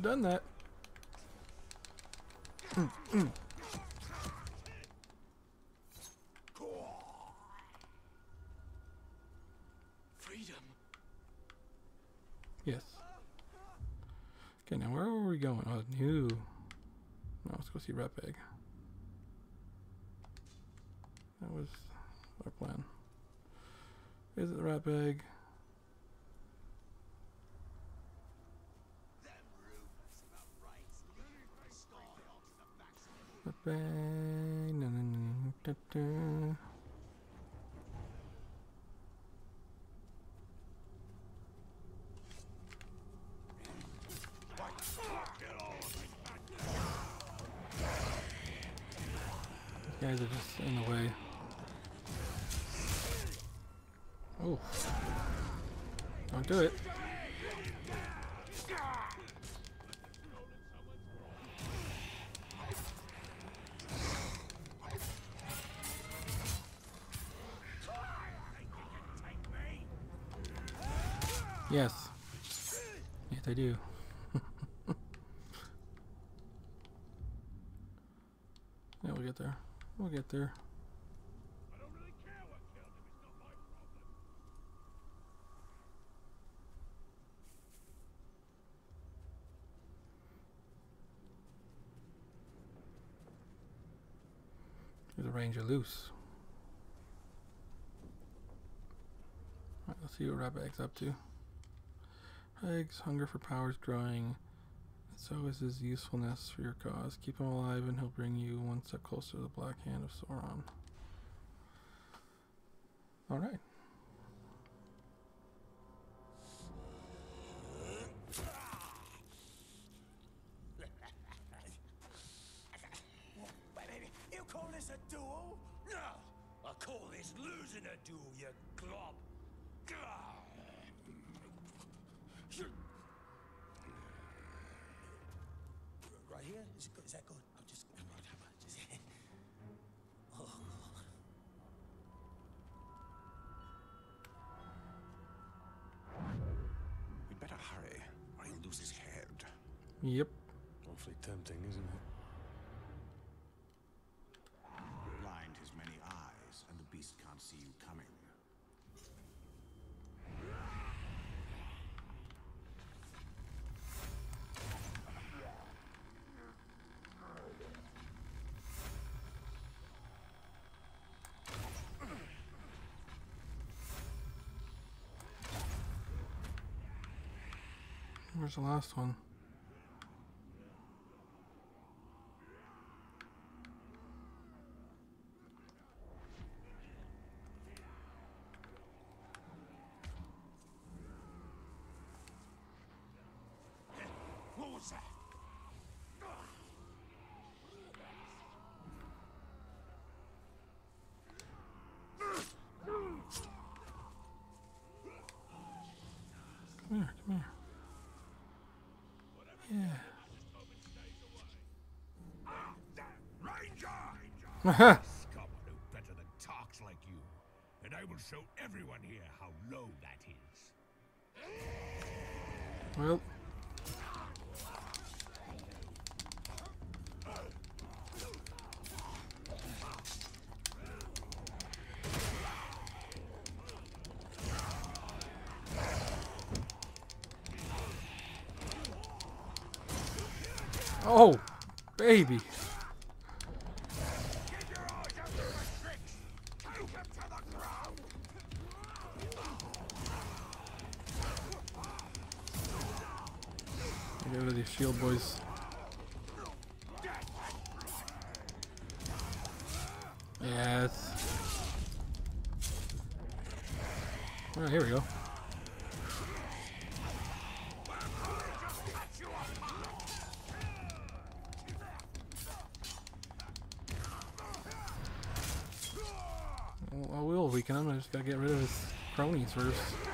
Have done that. Freedom. Yes. Okay, now where were we going? Oh, new. No, let's go see Ratbag. That was our plan. Visit the Rat guys are just in the way. Oh. Don't do it. Yes. Yes, I do. yeah, we'll get there. We'll get there. I don't really care what killed him. It's not my problem. There's a ranger loose. Alright, let's see what Ratbag's up to. Eggs, hunger for power is growing. So is his usefulness for your cause. Keep him alive and he'll bring you one step closer to the Black Hand of Sauron. Alright. Is, good? is that good? I'm just. I'm right, I'm right, just oh, God. We'd better hurry, or he'll lose his head. Yep. Awfully tempting, isn't it? Where's the last one? What was that? Come here, come here. Ranger! Yeah. Scum no better than tarks like you. And I will show everyone here how low that is. well. Oh, baby. Cronies first.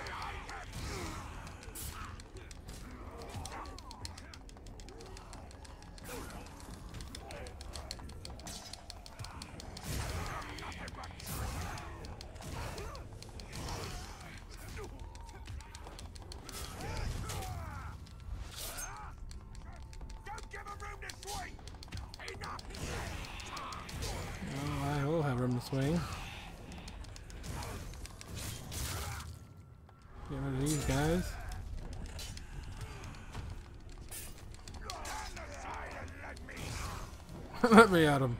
Let me at him.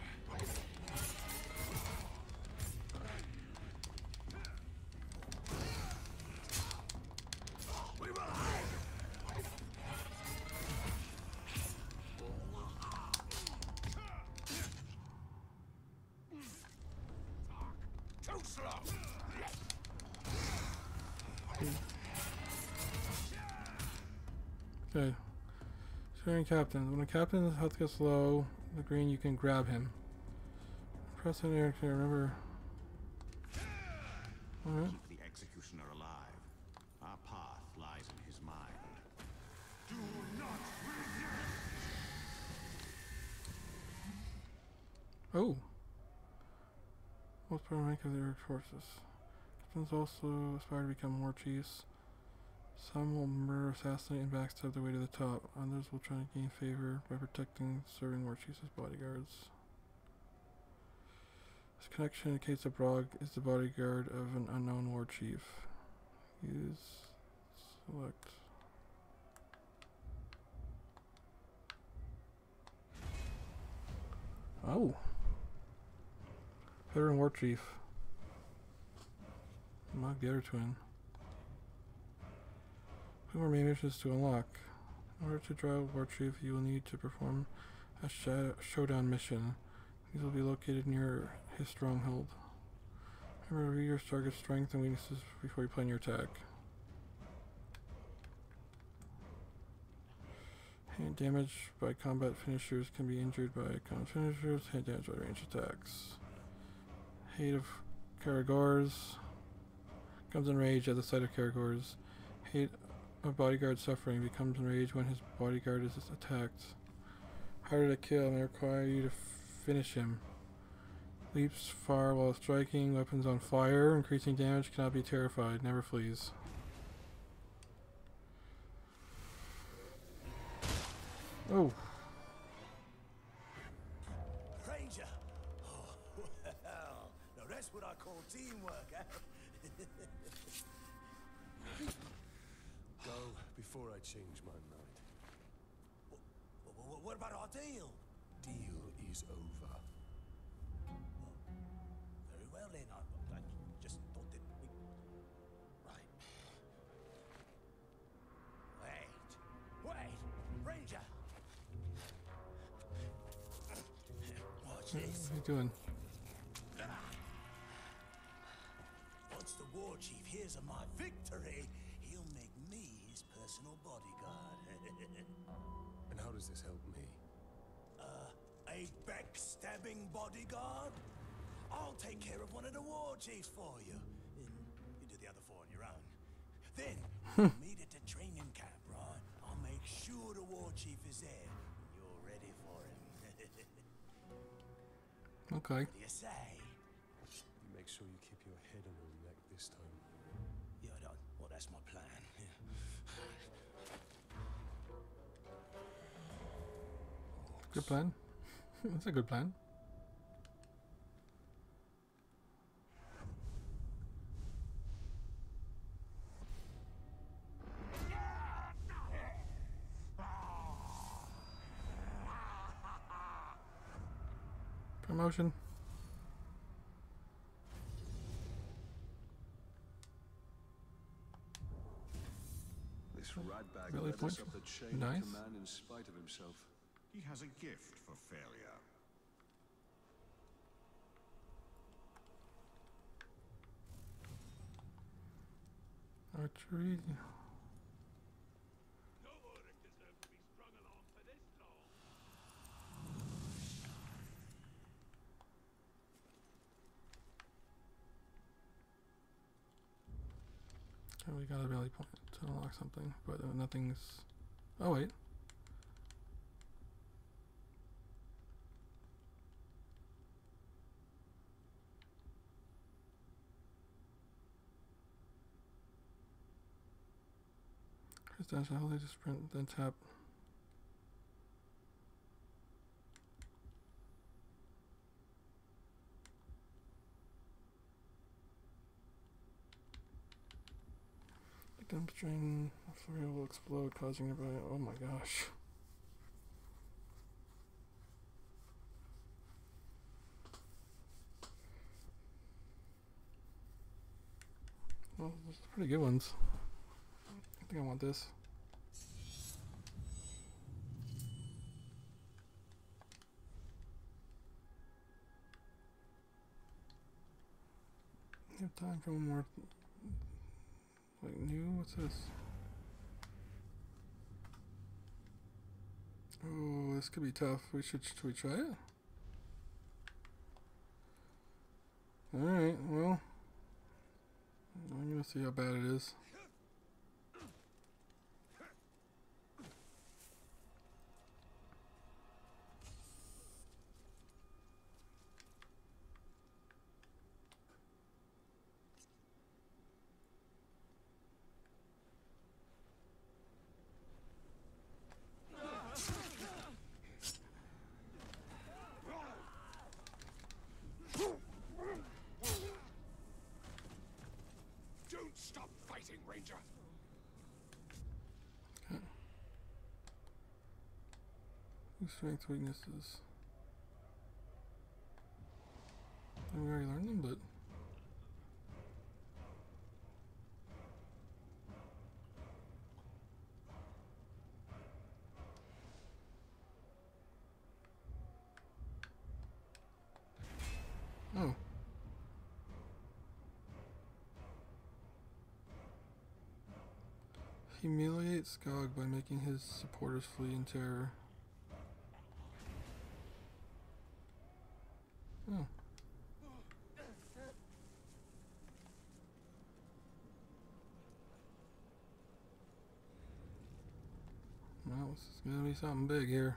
Okay. Shaming captains. When a captain's health gets low, the green, you can grab him. Press on air to remember. Alright. Keep the executioner alive. Our path lies in his mind. Oh. Most powerful rank of the Uruk forces. Captains also aspire to become war chiefs. Some will murder, assassinate, and backstab their way to the top. Others will try to gain favor by protecting serving war chiefs as bodyguards. This connection indicates that Brog is the bodyguard of an unknown war chief. Use select. Oh. Veteran War Chief. Unlock the other twin. More missions to unlock. In order to drive War Chief, you will need to perform a sha- showdown mission. These will be located near his stronghold. Remember, review your target's strength and weaknesses before you plan your attack. Hand damage by combat finishers can be injured by combat finishers. Hand damage by range attacks. Hate of Caragors. Comes in rage at the sight of Caragors. Hate of bodyguard suffering becomes enraged when his bodyguard is attacked. Harder to kill may require you to finish him. Leaps far while striking, weapons on fire, increasing damage, cannot be terrified, never flees. Oh, before I change my mind. Wh- wh- what about our deal? Deal is over. Very well then, I, I just thought that we... Right. Wait, wait, Ranger! Watch what are you doing? Once the war chief hears of my victory, does this help me? Uh, a backstabbing bodyguard? I'll take care of one of the war chiefs for you. You do the other four on your own. Then, we'll hmm. meet at the training camp, right? I'll make sure the war chief is there. You're ready for him. Okay. what do you say? Good plan. That's a good plan. Promotion. This Really point- up the chain nice. He has a gift for failure. Archery. We got a rally point to unlock something, but uh, nothing's. Oh wait. Press dash alley just print, then tap. The dump drain flare will explode, causing nearby. Oh my gosh. Well, those are pretty good ones. I think I want this. Have time for one more. Like new? What's this? Oh, this could be tough. We should. Should we try it? All right. Well, I'm gonna see how bad it is. Don't stop fighting, Ranger. Strengths, weaknesses. And we already learned them, but. Oh. Humiliate Skog by making his supporters flee in terror. Oh. Well, this is gonna be something big here.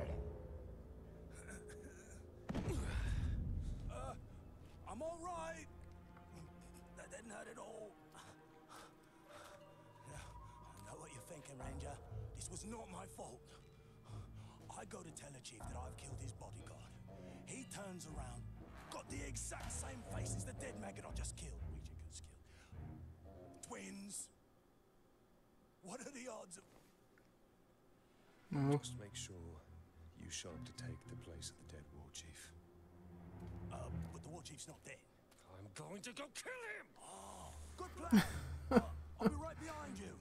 No. Just make sure you show up to take the place of the dead war chief. Uh, but the war chief's not dead. I'm going to go kill him! Oh, good plan. Uh, I'll be right behind you.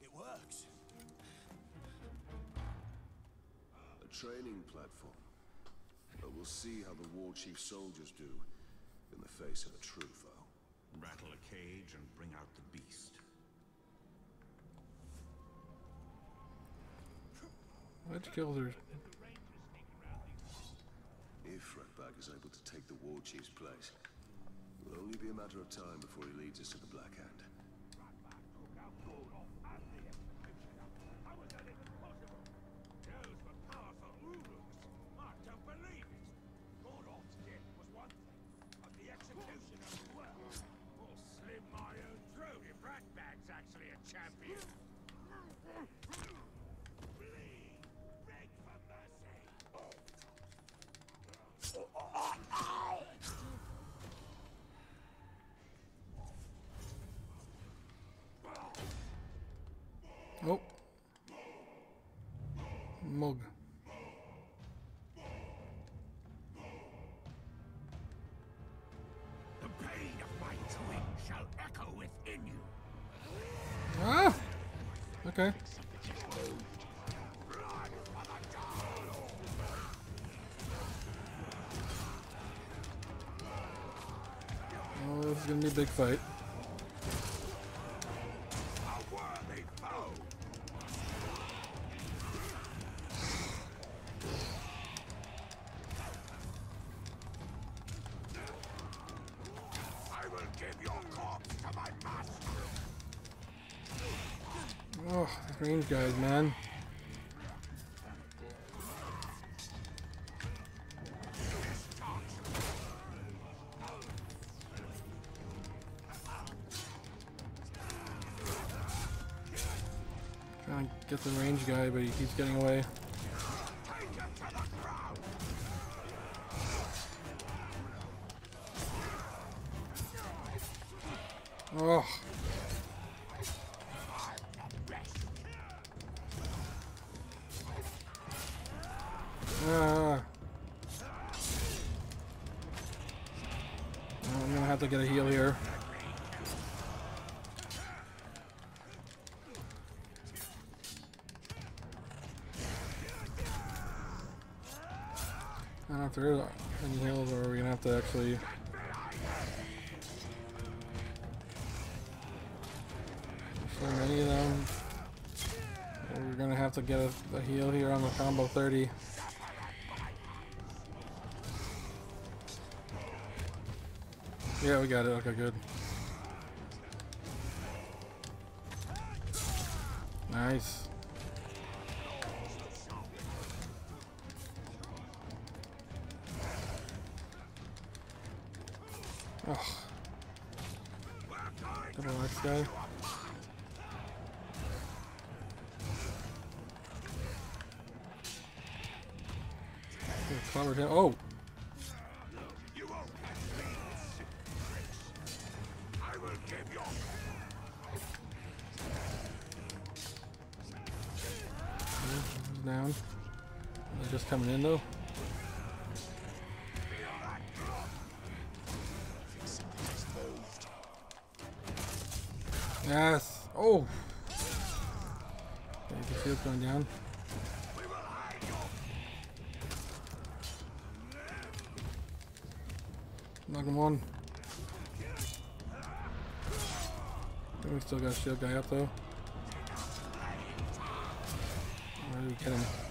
It works. A training platform. But we'll see how the war chief soldiers do in the face of a true foe. Rattle a cage and bring out the beast. Why'd you kill her? If Ratbag is able to take the war chief's place, it will only be a matter of time before he leads us to the Black Hand. Those were powerful Uruks. I don't believe it. Mordor's death was one thing, but the execution as well. Or slim my own throat if Ratbag's actually a champion. Bleed! Beg for mercy! Oh. Mug. The pain of my twin shall echo within you. Ah! Okay. Oh, this is gonna be a big fight. Guys, man. Trying to get the range guy, but he keeps getting away. Gonna get a heal here. Know if there is any heals, or are we gonna have to actually so many of them. We're gonna have to get a, a heal here on the combo 30. Yeah, we got it. Okay, good. Nice. Down. They're just coming in though. Yes. Oh. Yeah, Shield's going down. Still got shield guy up though. Where did we get?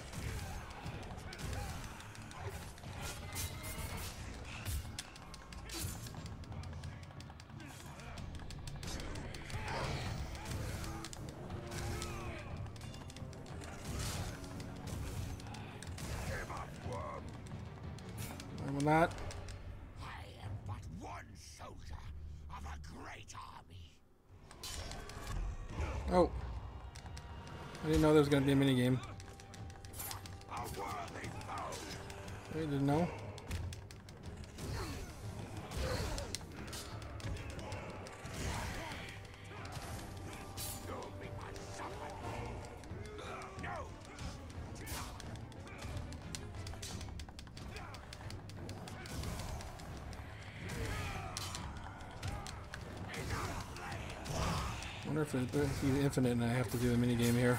Was going to be a mini game. I didn't know. No. wonder if he's infinite and I have to do a mini game here.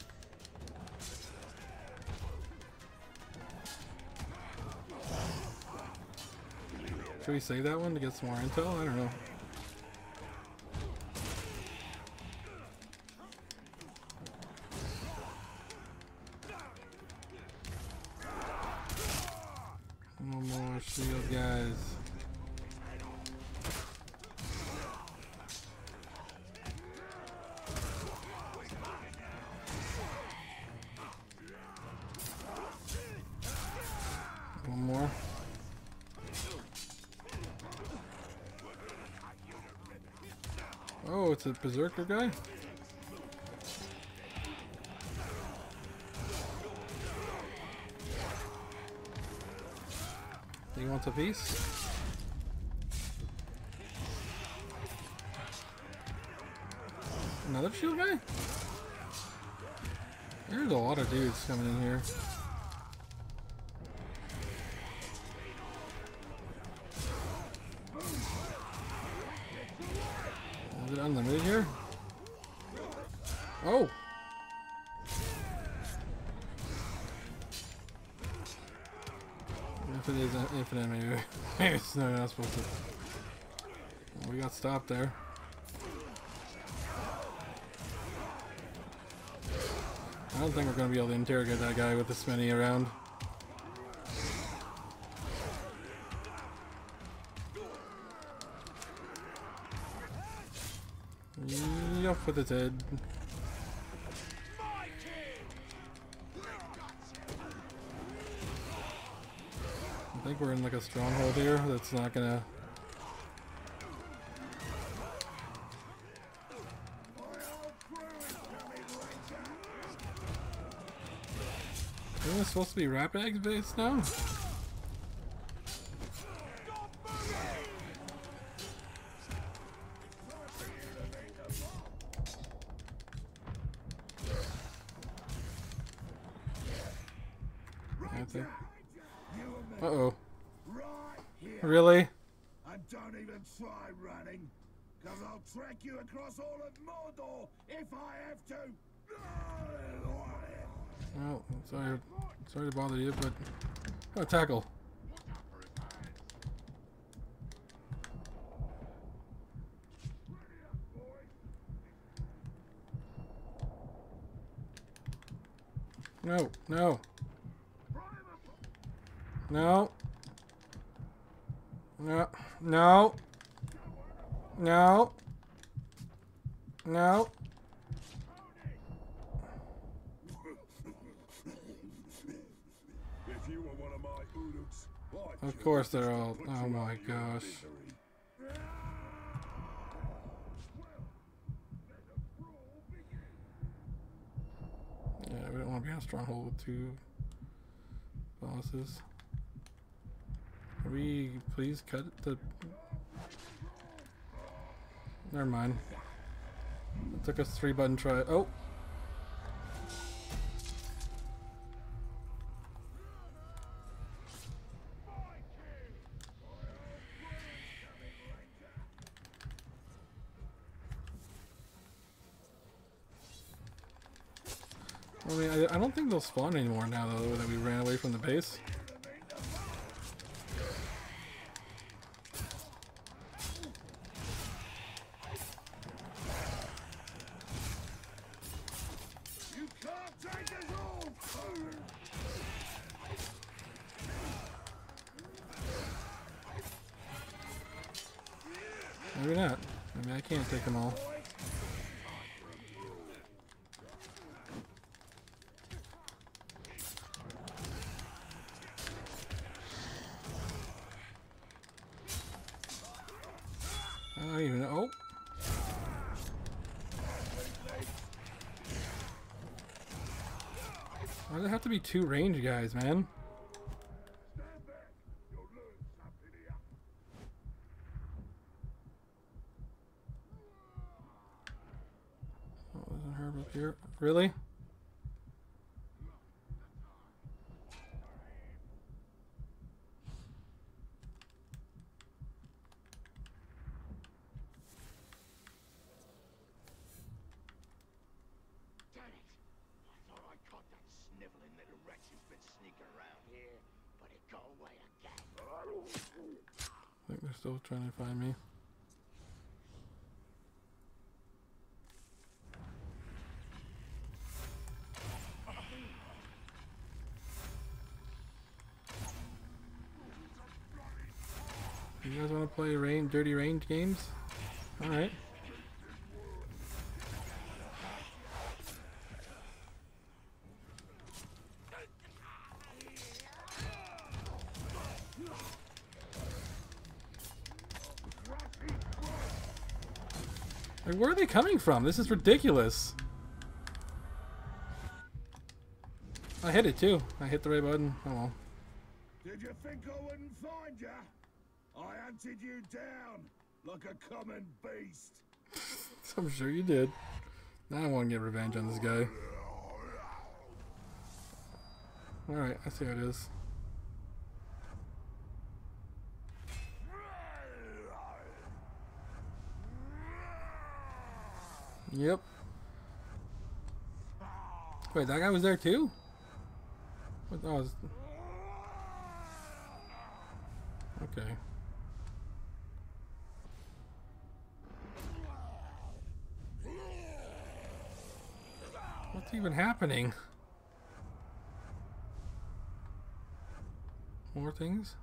Should we save that one to get some more intel? I don't know. Berserker guy? He wants a piece? Another shield guy? There's a lot of dudes coming in here. Supposed to. We got stopped there. I don't think we're going to be able to interrogate that guy with this many around. Yup with its head. Like a stronghold here that's not gonna Isn't this supposed to be Ratbag's base now? Tackle. No, no, no, no, no, no, no. If you were one of my Uruks, I'd Of course they're all. Oh my gosh. Yeah, we don't want to be two bosses. We please cut the. Never mind. It took us three button try. Oh! I mean, I, I don't think they'll spawn anymore now though that we ran away from the base. Two range guys, man? Oh, there's a herb up here. Really? Damn it! I thought I caught that sniveling little wretch who's been sneaking around here, but it got away again. I think they're still trying to find me. You guys want to play rain, dirty range games? All right. Coming from? This is ridiculous. I hit it too. I hit the right button. Oh well. Did you think I wouldn't find ya? I hunted you down like a common beast. I'm sure you did. Now I want to get revenge on this guy. Alright, I see how it is. Yep. Wait, that guy was there too? What oh, was... Okay. What's even happening? More things?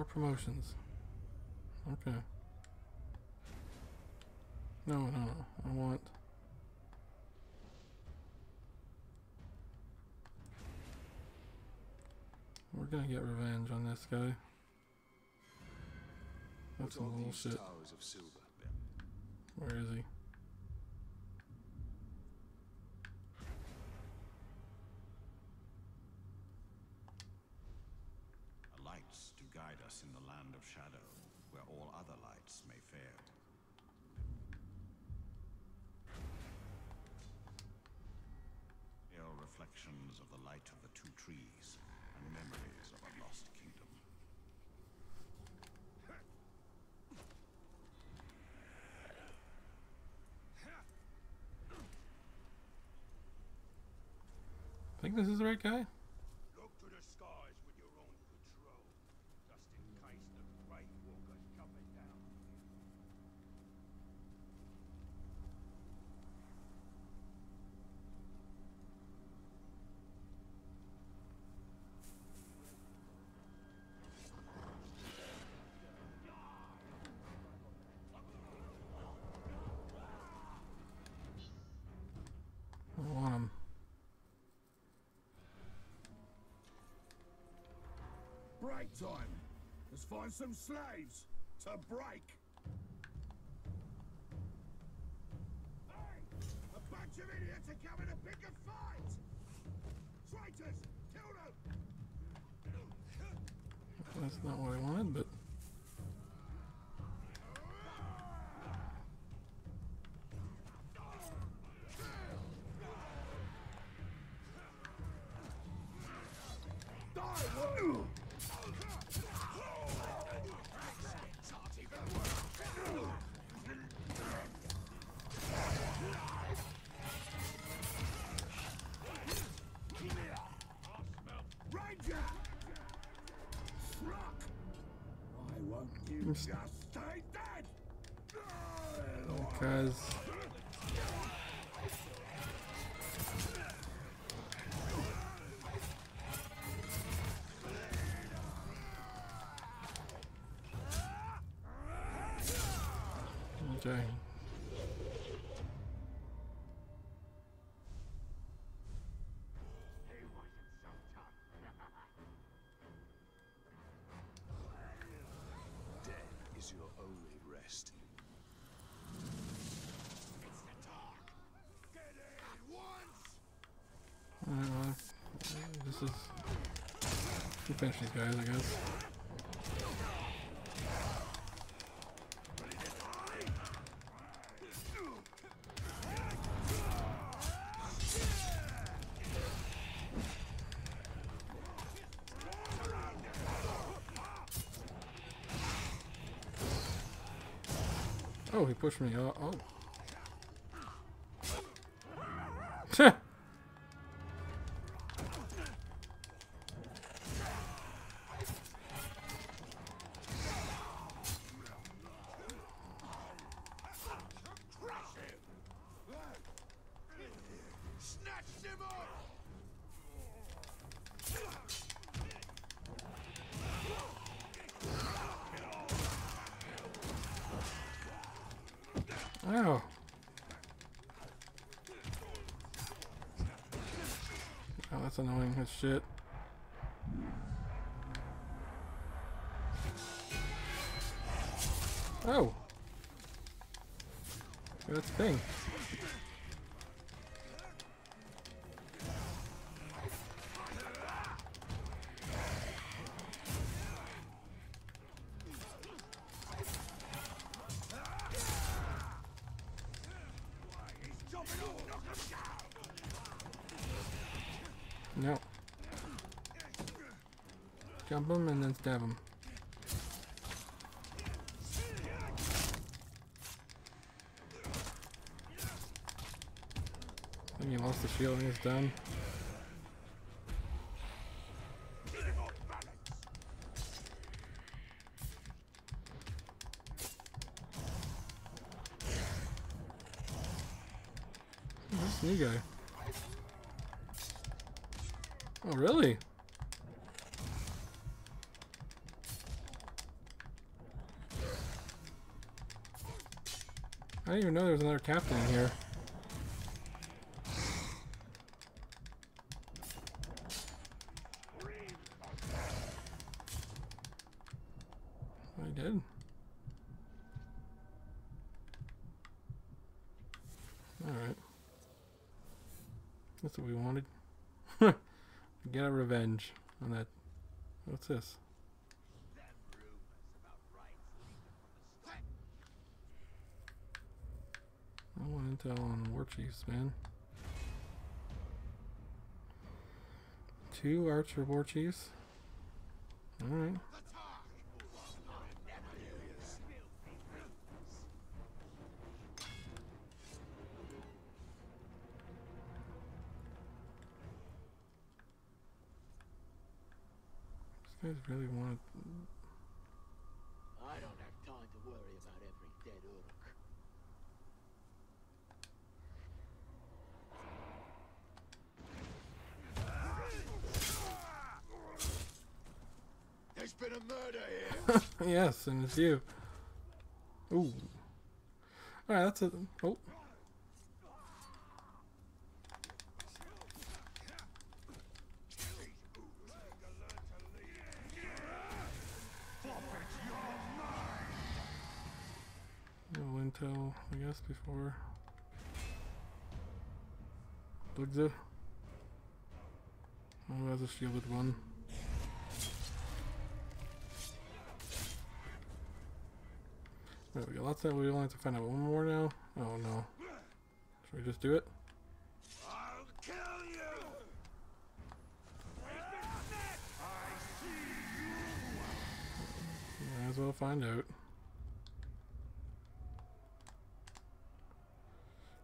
More promotions. Okay. No, no, no. I want. We're gonna get revenge on this guy. That's some bullshit. towers of silver? Where is he? Lights to guide us in the land of shadow, where all other lights may fail. Pale reflections of the light of the two trees, and memories of a lost kingdom. Think this is the right guy? Break time! Let's find some slaves to break! Hey! A bunch of idiots are coming to pick a fight! Traitors! Kill them! That's not what I wanted, but because Okay. This is. We finish these guys, I guess. Oh, he pushed me. Uh, oh. oh. Shit. Jump him and then stab him. I think he lost the shield and he's done. Know there was another captain in here. I did. Alright. That's what we wanted. Get a revenge on that. What's this? I want intel chiefs, man. Two archer war chiefs. Alright. These guys really want I don't have time to worry about every dead orc. There's been a murder here. Yes, and it's you. Ooh. Alright, that's it. Oh. Intel, I guess, before. Bugza. Oh, that's a shielded one. There we go. Lots of uh, we only have to find out one more now. Oh no. Should we just do it? I'll kill you. Might as well find out.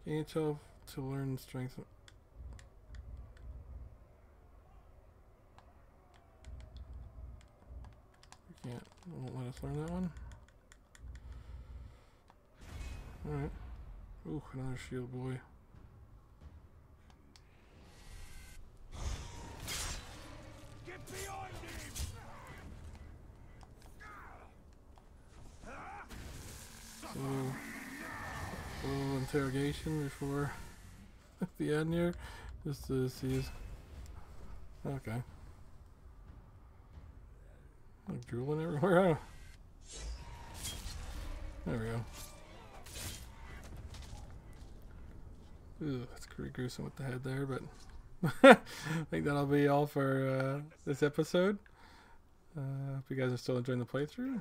Can you tell to learn strength? We can't. Won't let us learn that one. All right. Ooh, another shield boy. Get behind him. So, a little interrogation before the end here, just to see his. Okay. Like drooling everywhere. There we go. Ooh, that's pretty gruesome with the head there, but I think that'll be all for uh, this episode. Uh, hope you guys are still enjoying the playthrough.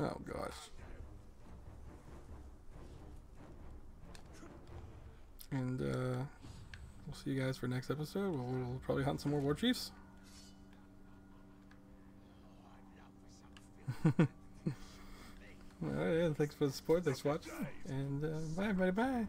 Oh gosh. And uh, we'll see you guys for next episode. We'll, we'll probably hunt some more war chiefs. Alright, yeah, thanks for the support. Thanks for watching. And uh, bye, everybody. Bye.